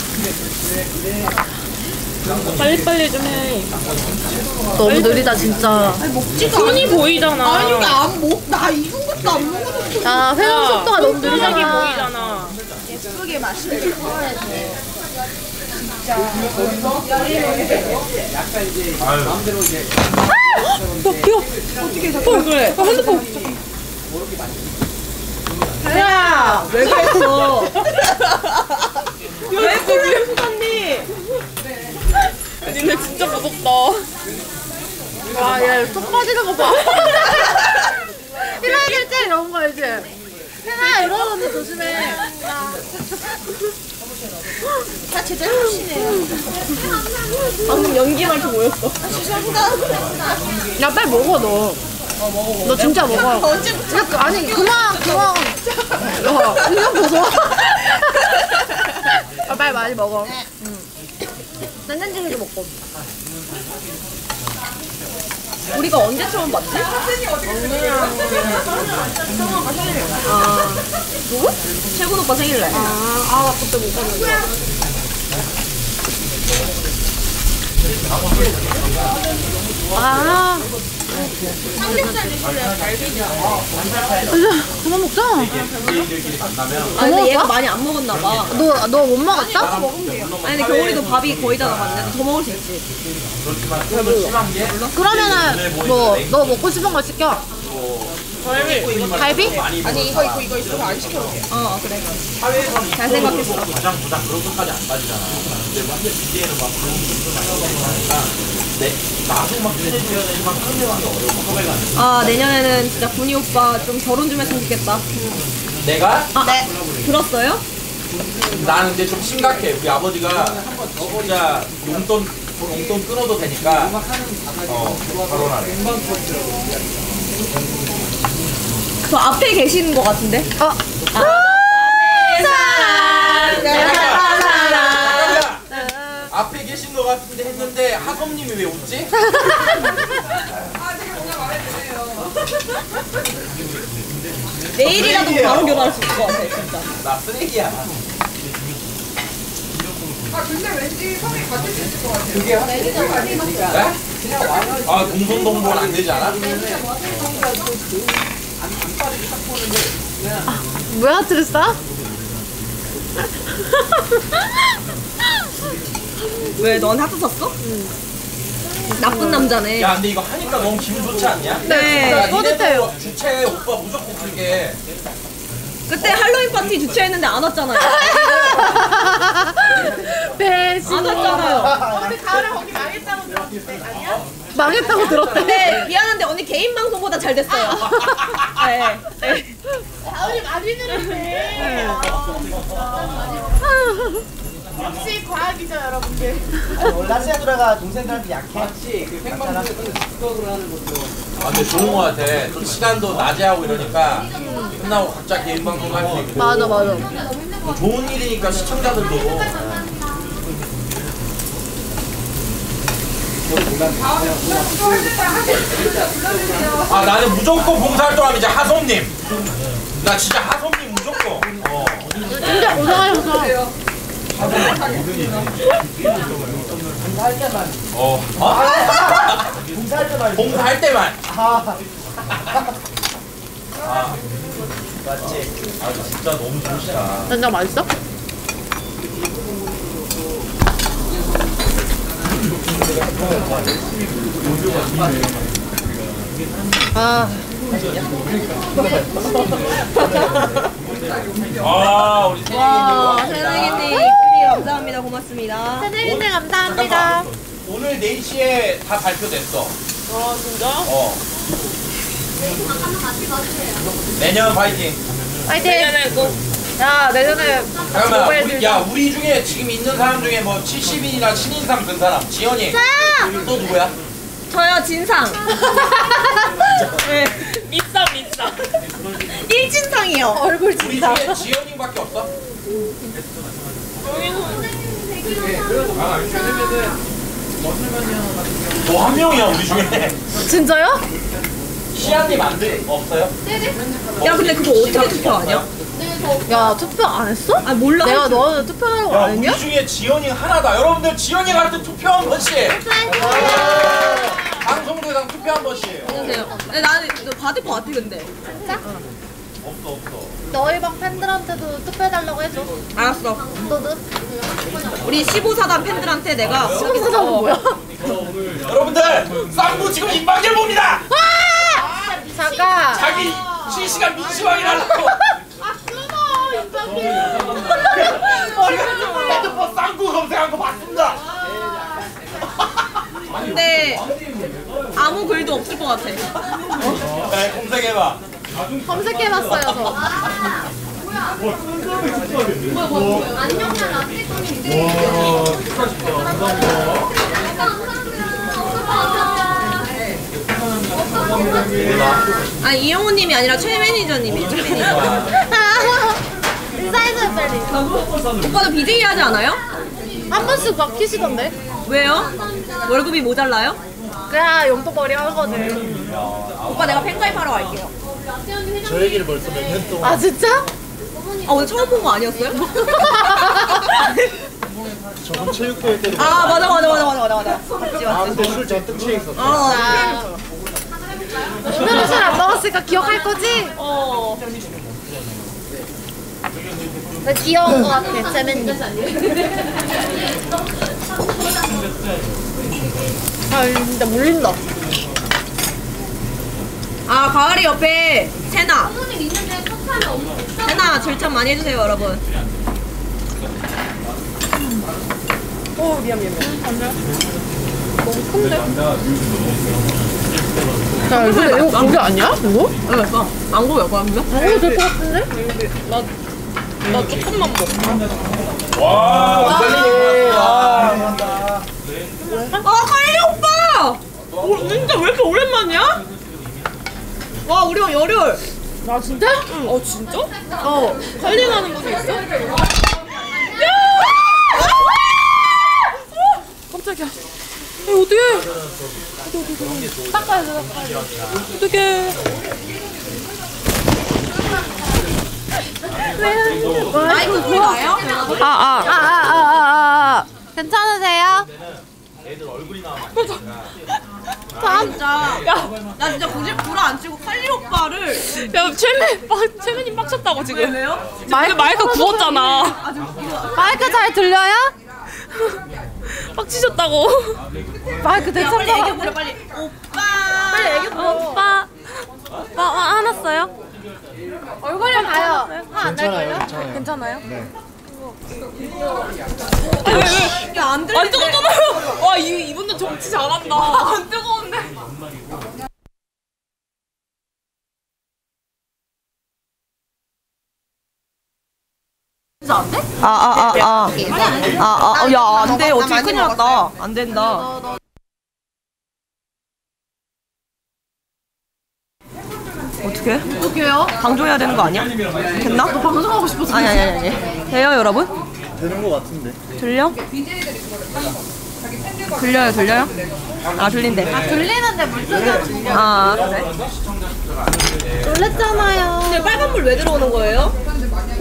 C: 빨리빨리 좀 해. 너무 느리다, 진짜.
E: 손이 보이잖아.
C: 아니, 안 먹, 나 익은 것도 안 먹어도 야, 회전 속도가 너무 느리잖아.
E: 보이잖아.
D: 야! 왜 그랬어? 왜 꼴을 후갔니?
C: 니네 진짜 무섭다. 와, 얘속 빠지는 거 봐. 이래야 될때 이런 거 알지? 혜나야, 이러는데 조심해. 다 제대로 하시네.
D: 방금 연기만 이렇게 보였어
C: 야, 빨리 먹어, 너. 너 진짜 먹어. 야, 그- 아니, 그만, 그만. 야, 그냥 보소. 아, 빨리 많이 먹어. 응. 된장찌개도 먹고.
D: 우리가 언제 처음 봤지? 아 누구? 최군 오빠 생일날
C: 아, 아, 그때 못 봤는데. 아. 이제 그만 먹자.
D: 아 근데 얘가 많이 안 먹었나 봐
C: 너, 너 못 먹었다?
D: 아니 근데 겨울이도 밥이 거의 다 남았는데 더 먹을 수 있지
C: 그러면은, 뭐, 너 먹고 싶은 거 시켜. 갈비?
D: 아니 이거 이거 이거 있어서 안 시켜볼게 어 그래 잘 생각했어
F: 가장 부담 그렇게까지 안 빠지잖아. 근데 완전 BJ는 막 그런 것도 하니까 내 나도 막막 끝내기 어려워. 돼.
D: 아 내년에는 진짜 군이 오빠 좀 결혼 좀 했으면 좋겠다
F: 내가
D: 아, 네 들었어요?
F: 나는 근데 좀 심각해. 우리 아버지가 진짜 용돈 용돈 끊어도 되니까 어 결혼하래.
D: 저 앞에 계시는 것 같은데
C: 어.
F: 앞에 계신 것 같은데 했는데 하검님이 왜 웃지?
D: 내일이라도 바로 결혼할 수 있을 것 같아 진짜
F: 나 쓰레기야.
E: 아 근데 왠지 성이 같을 수 있을 것 같아.
F: 네? 아 공손동본 안 되지 않아?
C: 뭐야, 트레스다?
D: 왜넌 하트 샀어? 나쁜 남자네
F: 야 근데 이거 하니까 너무 기분 좋지 않냐?
D: 네,
F: 야,
C: 뿌듯해요.
F: 니네도 주최 오빠 무조건 그게
D: 그때 할로윈 파티 주최했는데 안 왔잖아요
C: 배신.
D: 안 왔잖아요
C: 우리 가을에 거기 망했다고 들었는데, 아니야? 망했다고 들었대.
D: 근데 미안한데 언니 개인 방송보다 잘 됐어요 네, 네.
C: 가을이 많이 늘었네. 역시 과학이죠, 여러분들.
B: 라시아 누나가 동생들한테 약해.
F: 아 근데 좋은 거 같아 좀 시간도 낮에 하고 이러니까 끝나고 각자 개인 방송 할수 있고
C: 맞아, 맞아.
F: 뭐 좋은 일이니까 시청자들도 아 나는 무조건 봉사활동하면 이제 하솜님 나 진짜 하솜님 무조건 어.
C: 진짜 고생하셨어.
F: 어. 어? 봉사할 때만
B: 아,
F: 아 맞지 아 진짜 너무 좋으시다
C: 된장 맛있어? 아,
F: 아 우리
D: 와 새내기님 이쁜이 감사합니다. 고맙습니다.
C: 선생님들 감사합니다.
F: 오늘 4시에 다 발표됐어. 아 진짜? 어. 내년 파이팅.
C: 화이팅! 야 내년에
F: 잠깐만 우리, 야 우리 중에 지금 있는 사람 중에 뭐 70인이나 신인상 든 사람 지연이 또 누구야?
D: 저요 진상. 네.
E: 밉상 밉상.
D: 일진상이요.
C: 얼굴
F: 우리 중에 지연이밖에 없어? 너한 명이야 우리 중에
C: 진짜요?
F: 시아님 안 돼? 없어요?
D: 야 근데 그거 어떻게 투표하냐?
C: 야 투표 안 했어?
D: 아 몰라.
C: 내가 너한테 투표하라고 야안 했냐?
F: 우리 중에 지연이 하나다 여러분들 지연이 갈때 투표 한 번씩 방송 대상 투표 한 번씩
D: 안녕하세요. 근데 나는 이거 받을 것 같아 근데.
F: 없어 없어
C: 너희 방 팬들한테도 투표해달라고 해줘
D: 알았어.
C: 너도
D: 우리 15사단 팬들한테 내가
C: 시공사단 뭐야?
F: 여러분들 쌍무 지금 인방길 봅니다
C: 잠깐
F: 자기 실시간 민시황이라고
C: 아 인터뷰
F: 핸드폰 쌍구 검색한 거 봤습니다
D: 근데 아무 글도 없을 것 같아.
F: 네, 검색해봐
C: 검색해봤어요 저
D: 아니 이영호님이 아니라 최 매니저님이 최 매니저.
C: 인사해줘요 빨리
D: 오빠도 BJ 하지 않아요?
C: 한 번씩 맡기시던데
D: 왜요? 월급이 모자라요?
C: 그냥 용돈벌이 하거든
D: 오빠 내가 팬가입하러 갈게요.
C: 아 진짜?
D: 아 오늘 처음 본 거 아니었어요? 저번 체육대회 때도 아 맞아 맞아 맞아 맞아 맞아 맞아 맞지 맞지 근데 술 잔뜩 취해 있었어 아
C: 아, 오늘은 술 안 먹었으니까 기억할 거지?
D: 어.
C: 나 귀여운 거 같아 재민이 아 진짜 몰린다
D: 아 가을이 옆에 세나 세나 절찬 많이 해주세요 여러분
C: 오 미안 미안 미안 너무 큰데? 야 이거 이거 고기 아니야? 이거?
D: 왜 어, 망고 몇 번이요?
C: 먹어도 될것 같은데?
E: 나 조금만 먹어.
F: 와 빨리
D: 아 가을이 오빠! 오, 진짜 왜 이렇게 오랜만이야? 와 우리 형 열혈
C: 아 진짜?
E: 어 진짜?
C: 어
E: 관리하는 곳이 있어? 깜짝이야. 야, 어떡해.
C: 닦아야 돼 닦아야 돼
E: 어떡해.
D: 마이크 소리 나요?
E: 아, 아.
C: 아 아 아 아 아 괜찮으세요?
D: 아 진짜 나 진짜 고집 불어 안 치고 칼리 오빠를
E: 야, 최민, 빡, 최민이 빡쳤다고 지금.
D: 왜요?
E: 마이크, 마이크 구웠잖아.
D: 아 지금 이거
C: 마이크 잘 들려요?
E: 빡치셨다고.
C: 마이크
D: 야
C: 대참
D: 빨리 애교 부려 빨리 오빠
C: 빨리 애교 불어
E: 오빠. 오빠, 화, 화났어요?
C: 얼굴을 봐요. 화안 날걸요?
E: 괜찮아요?
D: 야안
E: 안
D: 들리는데.
E: 뜨겁잖아요. 와, 이, 이분도 정치 잘한다. 안 뜨거운데.
D: 아아아아아아야 안돼. 어떻게 큰일 났다. 안 된다 어떻게
C: 어떡해요?
D: 방종해야 되는 거 아니야? 됐나? 너
C: 방송하고 싶어서
D: 아니 아니 아니 아니 돼요 여러분?
B: 되는 거 같은데.
D: 들려? 들려요 들려요? 아 들린대
C: 들리는데 물속이
D: 아 그래?
C: 놀랬잖아요
D: 근데 빨간불 왜 들어오는 거예요?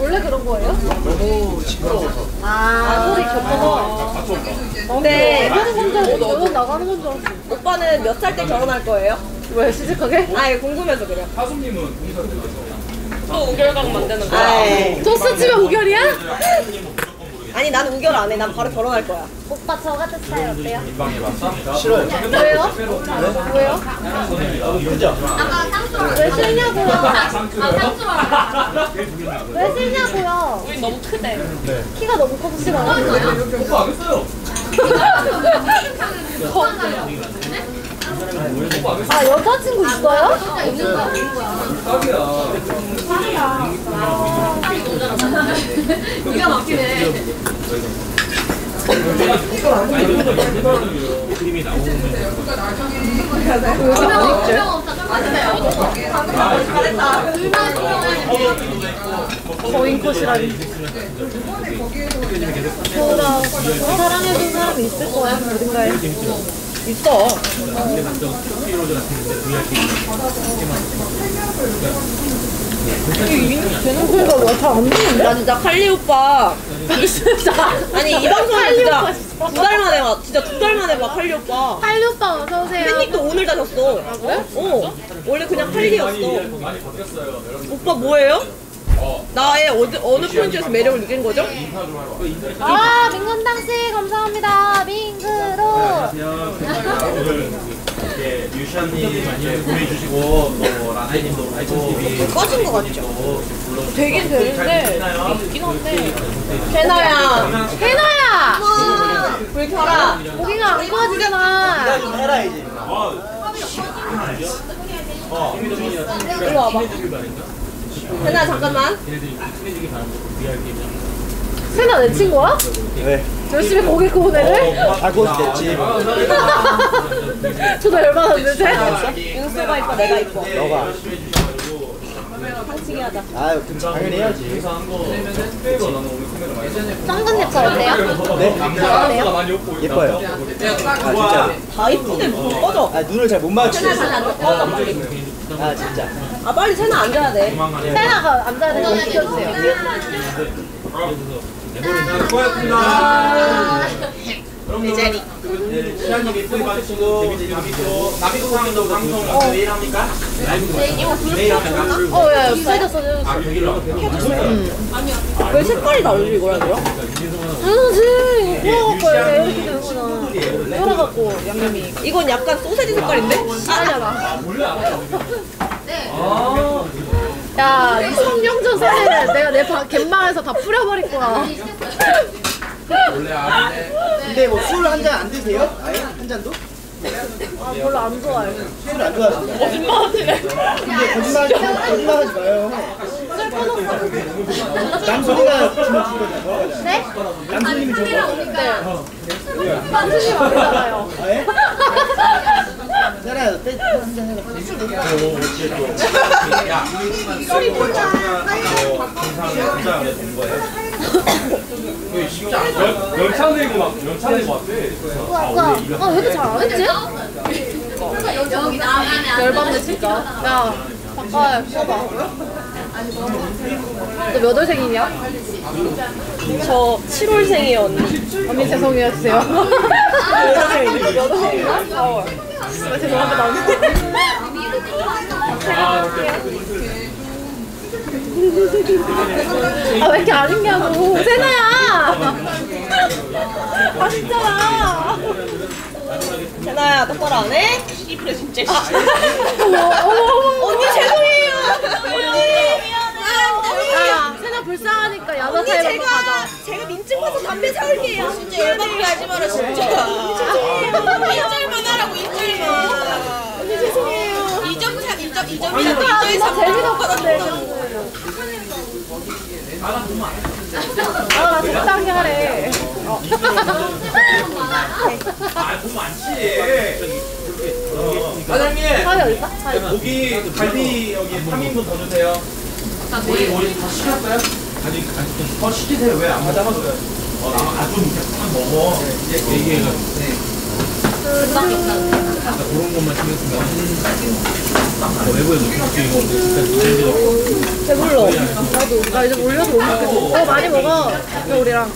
C: 원래 그런 거예요? 너무 시끄러워서 아 소리 겹쳐서
D: 네
C: 건줄 알았어 너는 나가는 건 줄 알았어
D: 오빠는 몇 살 때 결혼할 거예요?
C: 왜 시집가게?
D: 아예 궁금해서 그래요
E: 또 우결각 만드는 거야.
C: 토스 치면 우결이야?
D: 아니 난 우결 안 해. 난 바로 결혼할 거야.
C: 오빠 저 같은 스타일 어때요? 싫어요 왜요? 왜요? 왜 싫냐고요? 왜 싫냐고요?
E: 우리 너무 크대.
C: 키가 너무 커서 싫어요? 아 여자친구 있어요?
D: 기가 막히네.
C: 거인컷이라니 저보다 사랑해준 사람이 있을 거야 어딘가에 있어 되는 소리가 왜잘안 듣는데?
D: 나 진짜 칼리 오빠.
C: 진짜
D: 아니 이 방송에 진짜 두 달 만에 와. 진짜 두 달 만에 와 칼리 오빠.
C: 할리 오빠 어서 오세요
D: 팬닉도 오늘 다녔어. 아
C: 그래?
D: 어. 원래 그냥 칼리였어. 오빠 뭐예요? 나의 어디, 어느 포인트에서 매력을 느낀 거죠?
C: 아 민건당씨 감사합니다.
F: 이렇게 이제 보내주시고 또 라떼님도 라이천TV
D: 꺼진 거 같죠?
C: 되긴 되는데 있긴 한데.
D: 세나야.
C: 해나야!
D: 불 켜라.
C: 고기가 안 구워지잖아.
D: 일로 와봐. 세나 잠깐만.
C: 세나 내 친구야?
H: 왜?
C: 열심히 고기 구운 애를?
H: 아, 그거 됐지.
C: 저도 열받았는데
D: 윤수가 이뻐 내가 이뻐.
H: 너가.
D: 상치기 하자.
H: 아유, 그럼 당연히 해야지.
C: 쌍근 예뻐 어때요?
H: 네? 예뻐요. 아, 진짜.
D: 다 이쁜데 무슨 꺼져.
H: 아, 눈을 잘못
D: 빨리.
H: 아, 진짜.
D: 아 빨리 세나 앉아야 돼.
C: 세나가 앉아야 되는 거 시켜주세요.
F: 고맙습니다. 네, 시안님 예쁘게 봐주시고 나비도 상도 방송. 내일 합니까? 내일 합니까?
C: 어 야 써져 써져
F: 아, 여기로.
D: 왜 색깔이 다르지 이거라고요?
C: 당연하지 구워갖고 이렇게 되는구나. 썰어갖고 양념이.
D: 이건 약간 소세지 색깔인데?
C: 아니야 야, 이 성령전 소리를 내가 내 바, 갯망에서 다 뿌려버릴 거야.
H: 근데 뭐 술 한 잔 안 드세요? 아예? 한 잔도?
C: 아, 별로 안 좋아해.
H: 술안 좋아하시나요? 거짓말하시네. 근데 거짓말, 거짓말 하지 마요. 남소리가 주면 주거든요.
C: 네?
H: 남소님이 저거.
C: 만드시면 안 되잖아요.
H: 세라야, 한잔 해라.
G: 열창되고 막 열창되고 왔대.
C: 우와, 우와. 아, 왜 이렇게 잘 안 했지? 열받네, 진짜. 야, 잠깐, 써봐. 너 몇 월생이냐?
D: 저 7월생이에요 언니.
C: 언니 죄송해요, 주세요. 몇 월생이냐? 4월. 죄송한데, 나는. 아, 왜 이렇게 안 했냐고. 세나야! 맛있잖아.
D: 세나야 똑바로 안 해? 이쁘네 진짜.
C: 어머, 어머, 어머.
D: 언니 죄송해요. 언니.
C: 야, 세나 불쌍하니까 야자 타임으로
D: 제가
C: 가자.
D: 제가 민증 봐서 담배 사올게요. 진짜 열받게 하지 마라 진짜. 일절만 하라고 일절만.
C: 언니 죄송해요.
D: 2점 3, 2점 2점
C: 아니, 나 진짜 재미가 없었는데. 아, 나 적당히 하래. 어.
F: 아, 돈 많지. 사장님,
C: 사이 어딨어? 사이.
F: 고기 갈비 여기 3인분 더 주세요. 우리 우리 다 시켰어요? 아직 아직 더 시키세요. 왜 안 받아가줘요? 어, 나 아주 한 먹어. 이제 얘기해가지고.
G: 그런 것만 신경 쓰면 외부에 놓고 이거 진짜
D: 배불러.
C: 나도. 나 이제 몰려서 못 먹겠어. 어, 많이 먹어. 이거 우리랑.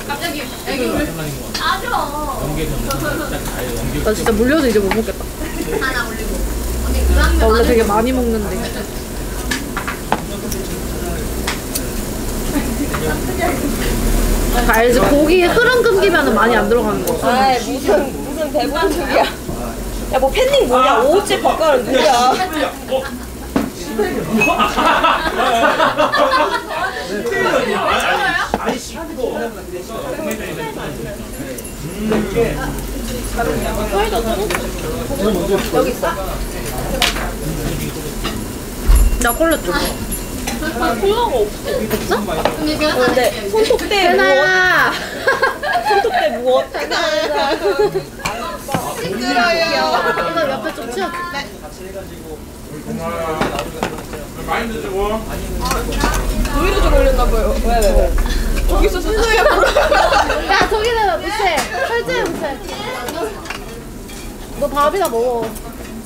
C: 나 진짜 물려서 이제 못 먹겠다. 나 원래 되게 많이 먹는데. 다 알지? 고기 흐름 끊기면 많이 안 들어가는 거.
D: 아이 무슨 무슨 배부른 소리야. 야 뭐 팬닝 뭐야? 5호째 바꿔는 누구야?
F: 아니 씹고.
C: 여기 있어. 나 콜라 줘. 아, 콜라가 없어. 없어?
D: 근데 손톱대 무엇? 손톱대 무엇?
C: 이거 옆에 좀 치워.
I: 마인드 주고.
E: 브이로그 올렸나 봐요. 왜, 왜, 왜? 저기서 순서야
C: 야, 저기는 무시해. 철저히 무시해. 너 밥이나 먹어.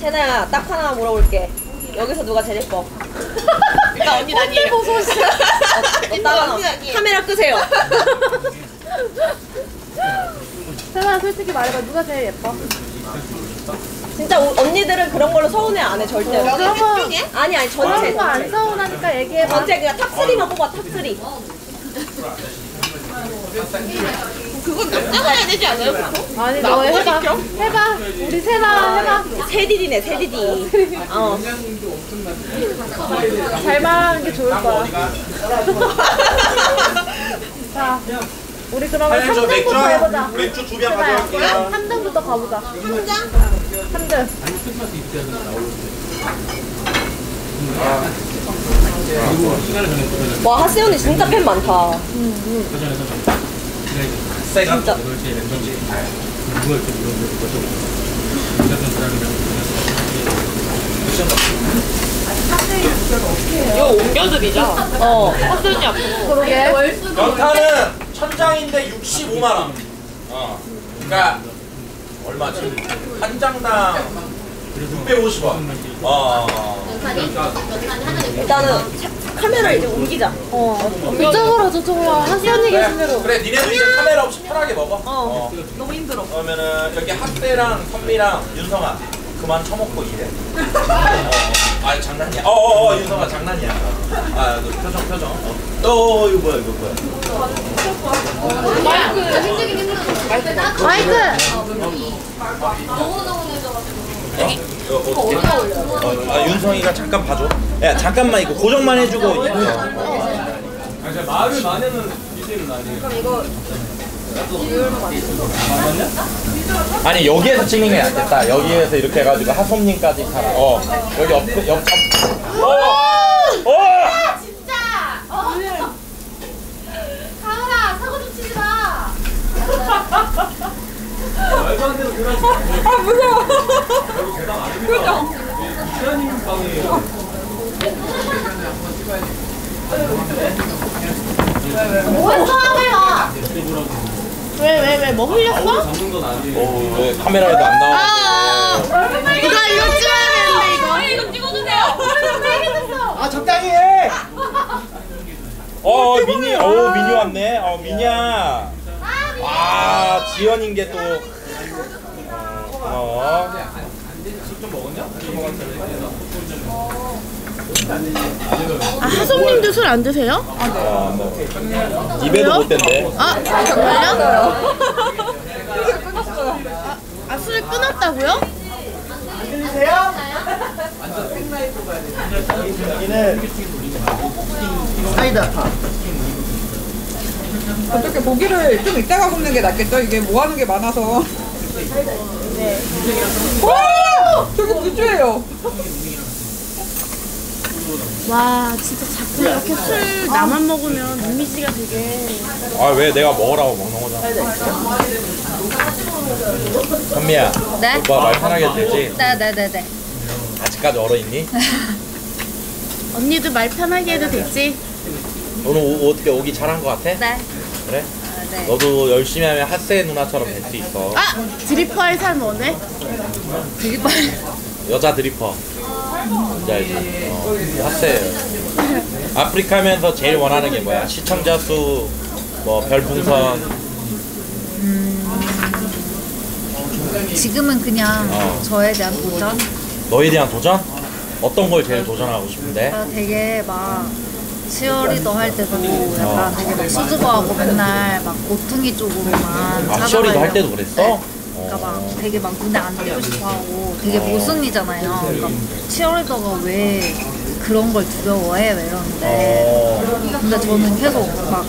D: 세나야 딱 하나 물어볼게. 여기서 누가 제일 예뻐?
C: 일단 언니 아니에요.
D: 이따가 카메라 끄세요.
C: 세나야, 솔직히 말해봐. 누가 제일 예뻐?
D: 진짜 오- 언니들은 그런 걸로 서운해 안 해 절대로.
C: 그러면
D: 아니 아니 전체
C: 그런 거안 서운하니까 얘기해봐.
D: 전체 그냥 top 3만 뽑아 top 3.
E: 그건 남자가 해야 되지 않아요?
C: 아니, 너 해봐. 해봐. 우리 세나 해봐.
D: 세디디네 세디디. 어.
C: 잘 말하는 게 좋을 거야. 자, 우리 그러면
F: 사장님 저 맥주
C: 3등부터 해보자.
F: 한- 맥주 두병
C: 세나야,
F: 가져갈게요.
C: 3등부터 가보자. 3등? 3등.
D: 와 하세 언니 진짜 팬 많다. 진짜.
E: 이거 옮겨드리자.
D: 어.
E: 헛소리 앞으로.
C: 그러게.
F: 연탄은 천장인데 65만 원. 어. 그러니까 얼마지? 한 장당 650원. 어.
D: 일단은 차- 카메라를 이제 옮기자.
C: 어. 이쪽으로 저쪽으로 하시 언니 계신 대로.
F: 그래, 니네도 이제 카메라 없이 편하게 먹어. 어.
D: 너무 힘들어.
F: 그러면은 여기 학대랑 선미랑 윤성아 그만 처먹고 일해. 어, 어. 아 장난이야. 어 어 어 윤성아 장난이야. 아 너 표정 표정. 어. 어 이거 뭐야 이거 뭐야.
C: 마이크!
F: 이거 어떻게? 어, 아 윤성이가 잠깐 봐줘. 야 잠깐만 이거 고정만 해주고. 이거.
G: 아, 진짜 말을 많이는 이제는 아니에요.
F: 아니 여기에서 찍는 게 낫겠다. 여기에서 이렇게 해가지고 하솜님까지 살아. 어 여기 옆 옆 옆. 어. 어.
C: 진짜! 어. 가을아, 사고 좀 치지 마!
E: 아, 무서워. 표정.
C: 뭐 했어, 하늘아? 왜, 왜, 왜? 뭐 흘렸어?
F: 어, 왜 카메라에도 안 나오는데.
C: 이거, 이거 찍어야 되는데, 이거.
E: 이거 찍어주세요.
H: 아 적당히 해.
F: 어 미니 어 미니 왔네 어 미니야 아 지연인 게 또 어,
C: 아, 하솜님도 술 안 드세요?
F: 어, 뭐. 입에도 못 댄대
C: 아, 정말요? 아, 술을 끊었다고요?
H: 들리세요? 여기는 사이다.
E: 어떻게 고기를 좀 이따가 굽는 게 낫겠죠? 이게 뭐 하는 게 많아서. 네. 와! 저기 부주예요.
C: 와, 진짜 자꾸 이렇게 술 나만 먹으면 이미지가 되게.
F: 아 왜 내가 먹으라고 먹는 거잖아 선미야
C: 네?
F: 오빠 말 편하게 되지?
C: 네네네네.
F: 아직까지 얼어있니?
C: 언니도 말 편하게 해도 되지?
F: 오늘 오, 어떻게 오기 잘한 거 같아?
C: 네.
F: 그래?
C: 아, 네.
F: 너도 열심히 하면 핫세 누나처럼 될 수 있어
C: 아! 드리퍼 할 사람 오네? 드리퍼
F: 여자 드리퍼 뭔지 알지? 어, 핫세 아프리카면서 제일 원하는 게 뭐야? 시청자 수, 뭐 별풍선
M: 지금은 그냥
F: 어.
M: 저에 대한 도전?
F: 너에 대한 도전? 어떤 걸 제일 도전하고 싶은데?
M: 아, 되게 막 치어리더 할 때도 약간 되게 막 수줍어하고 맨날 막 고퉁이 쪽으로만
F: 아 치어리도 할 때도. 그랬어?
M: 네. 그러니까 막 되게 막 눈에 안 띄고 싶어하고 되게 모순이잖아요. 그러니까 치어리더가 왜 그런 걸 두려워해? 왜 이러는데
F: 어,
M: 근데 저는 계속 막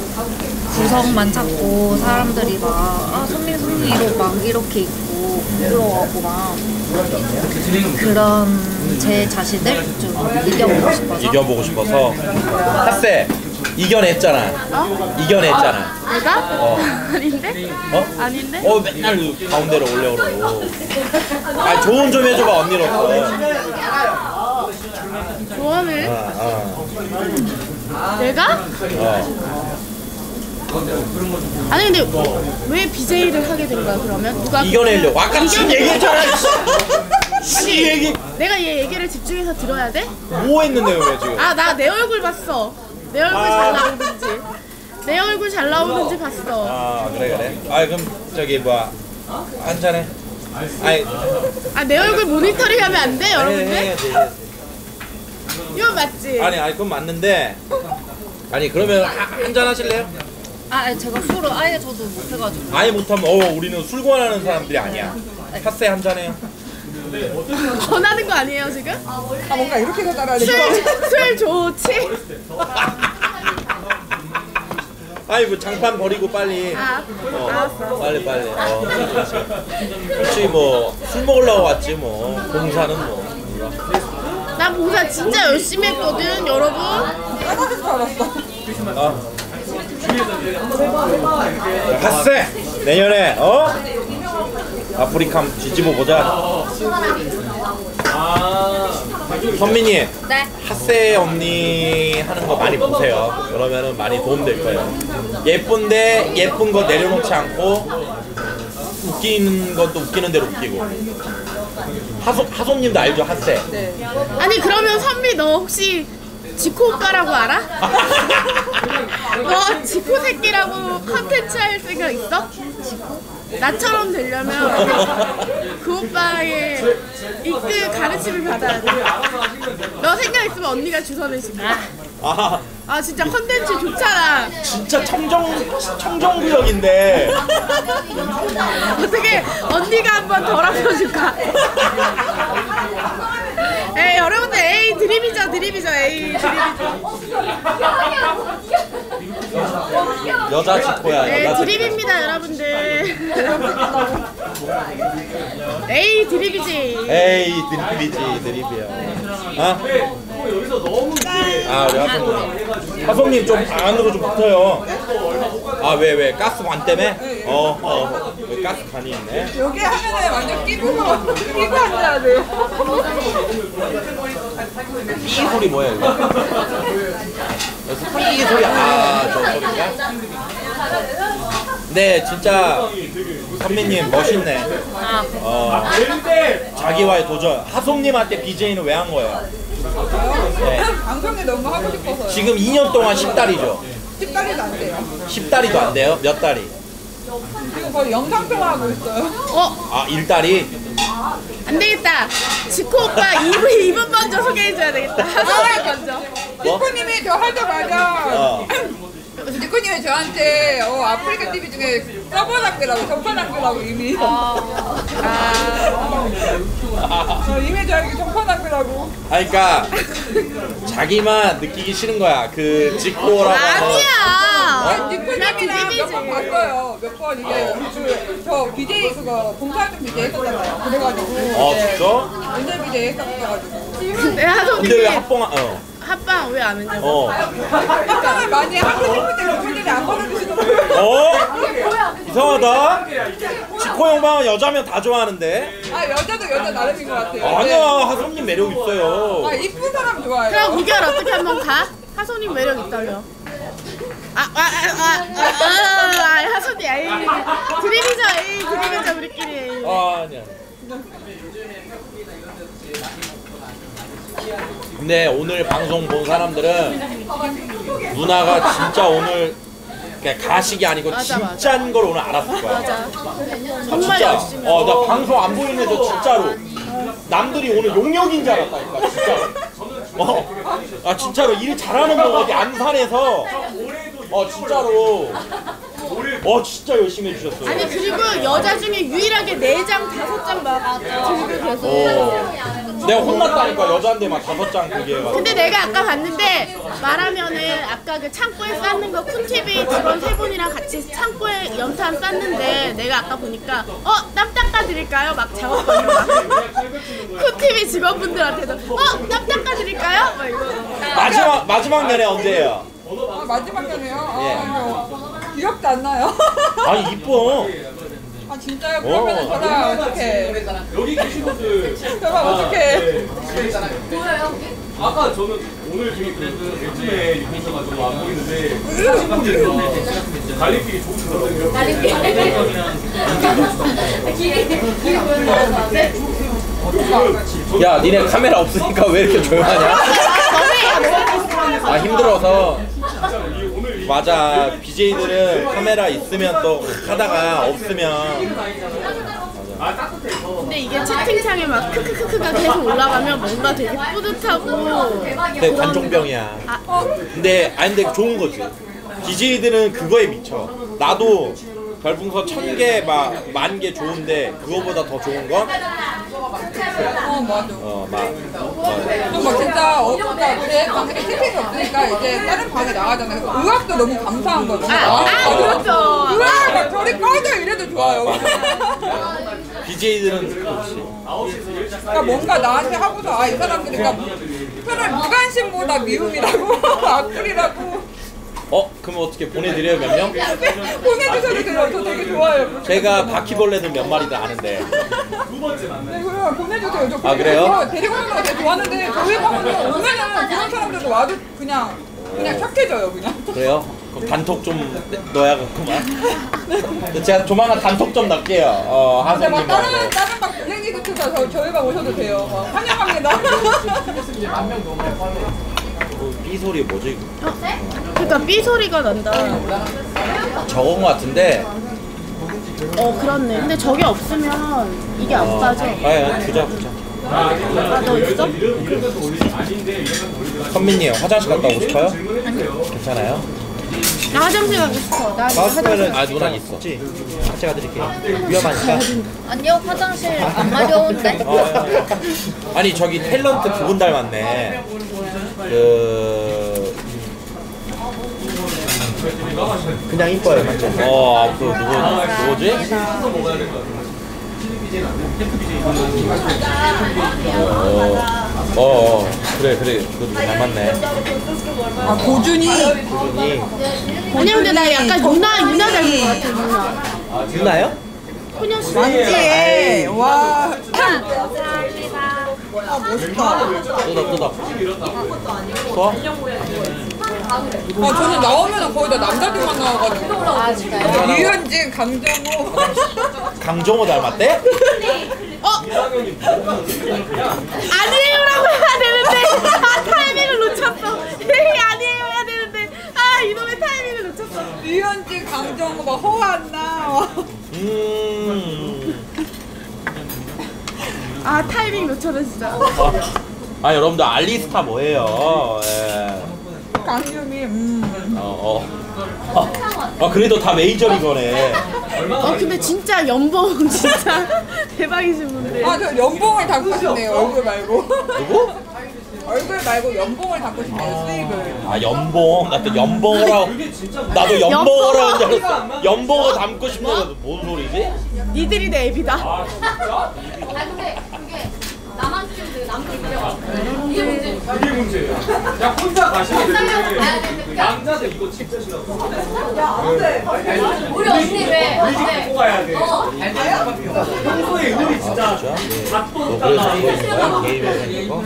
M: 구성만 찾고 사람들이 막 아, 선미 선미 이러 막 이렇게 입고 부러워하고 막 그런 제 자신을 좀 이겨보고 싶어서
F: 이겨보고 싶어서 핫세 이겨냈잖아 이겨냈잖아
B: 내가?
F: 어.
B: 아닌데?
F: 어?
B: 아닌데?
F: 어 맨날 그 가운데로 올려 그러고 아 조언 좀 해줘봐 언니로서
B: 조언을?
F: 아, 아,
B: 내가?
F: 어.
B: 아니 근데 왜 BJ를 하게 된 거야 그러면? 누가
F: 이겨내려고 아까 지금 얘기했잖아 씨 얘기.
B: 내가 얘 얘기를 집중해서 들어야 돼?
F: 뭐 했는데 왜 지금?
B: 아 나 내 얼굴 봤어. 내 얼굴
F: 아.
B: 잘 나오는지. 내 얼굴 잘 나오는지 봤어.
F: 아 그래 그래. 아 그럼 저기 뭐야? 한 잔해. 아니
B: 아내 얼굴 모니터링 하면 안 돼 여러분들?
F: 해야지
B: 이거 맞지?
F: 아니 아니 그건 맞는데. 아니 그러면 한 잔 하실래요?
M: 아 제가 술을 아예 저도 못해가지고.
F: 아예 못하면 어 우리는 술 권하는 사람들이 아니야. 핫세 한 잔 해요
B: 권하는 거 아니에요 지금?
E: 아 뭔가 이렇게 해서 따라야 돼.
B: 술, 술 좋지?
F: 아니 뭐 장판 버리고 빨리
B: 아
F: 어, 빨리 빨리 어. 그렇지 뭐술 먹으려고 왔지 뭐 공사는 뭐.
B: 나 봉사 진짜 열심히 했거든 여러분.
F: 아. 핫세 내년에 어? 아프리카 뒤집어 보자. 선민이
M: 네.
F: 핫세 언니 하는 거 많이 보세요. 그러면은 많이 도움 될 거예요. 예쁜데 예쁜 거 내려놓지 않고 웃기는 것도 웃기는 대로 웃기고. 하소, 하소님도 알죠 핫세?
B: 아니 그러면 선미 너 혹시 지코 오빠라고 알아? 너 지코 새끼라고 컨텐츠 할 생각 있어? 나처럼 되려면 그 오빠의 이끌 가르침을 받아야 돼. 너 생각 있으면 언니가 시켜. 아아 진짜 컨텐츠 좋잖아.
F: 진짜 청정 청정구역인데
B: 어떻게 언니가 한번 덜 아껴줄까? 에 여러분들 에이 드립이죠 드립이죠 에이 드립이죠.
F: 여자 지코야
B: 네
F: 여자 지코
B: 드립입니다 여러분들. 에이 드립이지.
F: 에이 드립이지 드립이야 아? 아 우리 하성님 하성님 좀 안으로 좀 붙어요. 아왜 왜? 가스 관 때문에? 어어. 왜 가스 관이 있네?
E: 여기 하면은 완전 끼고 끼고 앉아야 돼요.
F: 삐 소리 뭐야 이거? 여기서 삐 소리 아저 소리인가? 네 진짜 선배님 멋있네.
M: 아,
F: 어. 자기와의 도전. 하솜님한테 BJ는 왜 한 거예요? 네
E: 방송에 너무 하고 싶어서요.
F: 지금 2년 동안 10달이죠
E: 10달이도 안 돼요.
F: 10달이도 안 돼요? 몇 달이?
E: 지금 거의 영상통화 하고 있어요.
B: 어
F: 아 1달이?
B: 안 되겠다. 지코 오빠 이분 이분 먼저 소개해줘야 되겠다. 하소연 먼저.
E: 니코님이 저 하자마자
F: 어.
E: 저한테 어, 아프리카 TV 중에 서버 남기라고 전파 남기라고 이미. 어, 이미 저에게 전파 남기라고.
F: 아 그러니까 자기만 느끼기 싫은 거야. 그 직고라고 하는
B: 아니야.
E: 니코님이랑 몇번 봤어요. 몇 번 이게 그, 저 BJ 그거 봉사활동 BJ 했었잖아요. 그래가지고.
F: 어
E: 네,
F: 진짜?
E: 연재 BJ 했었어가지고.
B: 근데
F: 왜 합봉 어.
B: 합방 왜 안 했냐고.
F: 어.
E: 합방을 많이 하고 싶은데 그분들이 안 받아주시더라고요
F: 어? 이상하다. 지코 형방은 여자면 다 좋아하는데.
E: 아 여자도 여자 나름인 것 같아요
F: 아니야 하솜님 매력 있어요.
E: 아 이쁜 사람 좋아해요
B: 그럼 우결 어떻게 한번 가? 하소님 매력 있다며. 아, 아, 아, 아, 아, 아, 아, 하소님, 에이. 드립이죠, 에이, 드립이죠, 우리끼리.
F: 아 아니야. 근데 오늘 방송 본 사람들은 누나가 진짜 오늘 그냥 가식이 아니고
B: 맞아.
F: 진짜인 걸 오늘 알았을 거야.
B: 맞아.
F: 아, 진짜. 어, 나 방송 안 보이는 애도 진짜로. 남들이 오늘 용역인 줄 알았다니까, 진짜로. 어, 아, 진짜로 일 잘하는 거 어디 안산에서. 어, 진짜로. 어, 진짜 열심히 해주셨어요.
B: 아니, 그리고 여자 중에 유일하게 4장, 5장 막 들고 계속.
F: 어. 내가 혼났다니까 여자한테 막 다섯 장 그게 해가지고
B: 근데 내가 아까 봤는데 말하면은 아까 그 창고에 쌓는 거 쿤TV 직원 세 분이랑 같이 창고에 연탄 쌓는데 내가 아까 보니까 어? 땀 닦아드릴까요? 막 작업거리로 막 쿤TV 직원분들한테도 어? 땀 닦아드릴까요? 막 이거
F: 마지막 마지막 면에 언제예요?
E: 아, 마지막 년에요?
F: 예.
E: 아, 이거 기억도 안 나요.
F: 아니 이뻐
E: 아, 진짜요? 그러면 저랑 어떡해.
D: 여기 계신 분들
E: 저랑 어떡해.
D: 아까 저는 오늘 되게 그래도 요즘에 입고 있어가지고 안 보이는데 사진분들서 달리길이 좋으시더라고요.
F: 야 니네 카메라 없으니까 왜 이렇게 조용하냐? 아 힘들어서 맞아. BJ들은 카메라 있으면 또 하다가 없으면.
B: 근데 이게 채팅창에 막 크크크크가 계속 올라가면 뭔가 되게 뿌듯하고
F: 근데 관종병이야. 근데 아니 근데 좋은 거지. BJ들은 그거에 미쳐. 나도 별풍선 천 개, 막 만 개 좋은데 그거보다 더 좋은 건?
E: 어, 맞아.
F: 어, 막,
E: 좀막 진짜 어, 그러니까 제 방에 채팅이 없으니까 이제 다른 방에 나가잖아요. 그래서 의학도 너무 감사한 거죠.
B: 아, 아, 그렇죠.
E: 의학 막 저리 꺼져 이래도 좋아요.
F: BJ들은 그렇지.
E: 그러니까 뭔가 나한테 하고서 아 이 사람들이 그러니까 표를 무관심보다 미움이라고 악플이라고
F: 어? 그럼 어떻게 보내드려요, 몇 명?
E: 보내주셔도 돼요. 저 되게 좋아요.
F: 제가 바퀴벌레들 몇 마리들 아는데.
E: 네, 그래요. 보내주세요. 저
F: 아, 그래요?
E: 데리고 오는 거 되게 좋아하는데 저희 방은 오면은 그런 사람들도 와도 그냥 그냥 착해져요 그냥.
F: 그래요? 그럼 단톡 좀 넣어야겠구만. 제가 조만간 단톡 좀 넣을게요. 어,
E: 근데 막 다른
F: 하성님하고.
E: 다른 방 블랙 리스트에서 저 저희 방 오셔도 돼요. 막 환영합니다.
F: 그 삐 소리 뭐지? 이거?
B: 그러니까 삐 소리가 난다
F: 저건 거 같은데.
B: 어 그렇네 근데 저게 없으면 이게 안 빠져
F: 아, 부자, 부자.
B: 아너 있어?
F: 선민님, 화장실 갔다 오고 싶어요? 괜찮아요?
B: 나 화장실 가고 싶어 나
F: 가스펠은 아, 누나 있어. 같이 가드릴게요. 위험하니까.
M: 아니요 화장실 안 마려운데
F: 어, 아니 저기 탤런트 그분 닮았네. 그 그냥 이뻐요, 맞죠? 어, 그 누구 누구지? 어, 어, 어, 그래 그래. 그분 닮았네.
E: 아 고준이.
F: 분이.
B: 아니 근데 나 약간 유나 유나 닮은 것 같아 유나.
F: 누나요?
B: 소녀시
E: 맞지? 와.
F: 뜯어 뜯어. 써?
E: 아 저는 나오면 거의 다 남자들만 나와가지고.
M: 아 진짜요?
E: 유현진, 강정호.
F: 강정호 닮았대?
B: 아니에요라고 해야 되는데 아 타이밍을 놓쳤어 이 아니에요 해야 되는데 아 이놈의 타이밍을 놓쳤어
E: 유현진, 강정호, 막 허한나.
F: 음.
B: 아 타이밍 놓쳐라 진짜
F: 아 여러분들 알리스타 뭐예요? 예.
E: 강유미. 음.
F: 어, 어. 아 그래도 다 메이저리거네.
B: 어 근데 진짜 연봉 진짜 대박이신 분들
E: 아 저 연봉을 담고 싶네요. 얼굴 말고.
F: 누구?
E: 얼굴 말고 연봉을 담고 싶네요. 수익을.
F: 아 연봉. 나또 연봉을 하고. 나도 연봉을 하는 줄 알았어. 연봉을 담고 싶다고 뭔 소리지?
B: 니들이 내 애비다
A: 아 근데 그게 나만 이게 문제.
D: 이게 문제예요. 야 혼자 가시는데 남자들 이거 진짜 싫어.
A: 우리 언니 왜?
D: 우리 집
A: 네.
D: 갖고 가야 돼.
A: 어?
D: 평소에 우리 진짜
F: 그래서
D: 없잖아.
F: 그거 있는 거야? 게임에서 있는 거?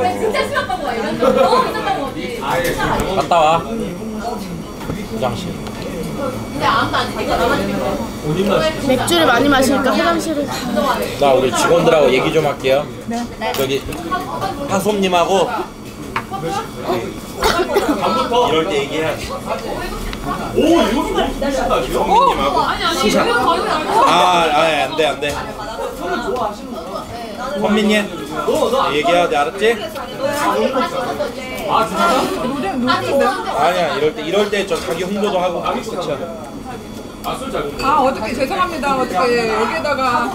A: 왜 진짜 심각한 거야 이런 거. 너무 심각한 거지.
F: 갔다 와. 화장실.
B: 맥주를 많이 마시니까 화장실을
F: 나 우리 직원들하고 얘기 좀 할게요. 저기 하솜님하고 이럴 때 얘기해야지.
D: 오 이거 좀 비슷하다.
F: 성민님하고
A: 아니 아니 이거 거의 안 돼.
F: 아, 아, 안 돼, 안 돼. 선민님, 얘기해야 돼, 알았지?
D: 아 진짜?
F: 아니야, 이럴 때, 이럴 때 저 자기 홍보도 하고. 그쵸?
E: 아 어떻게 죄송합니다. 어떻게 여기다가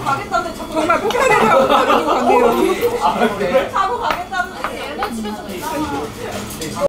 E: 정말 폭탄을 하고 가지고 갔네요.
D: 자고 가겠다는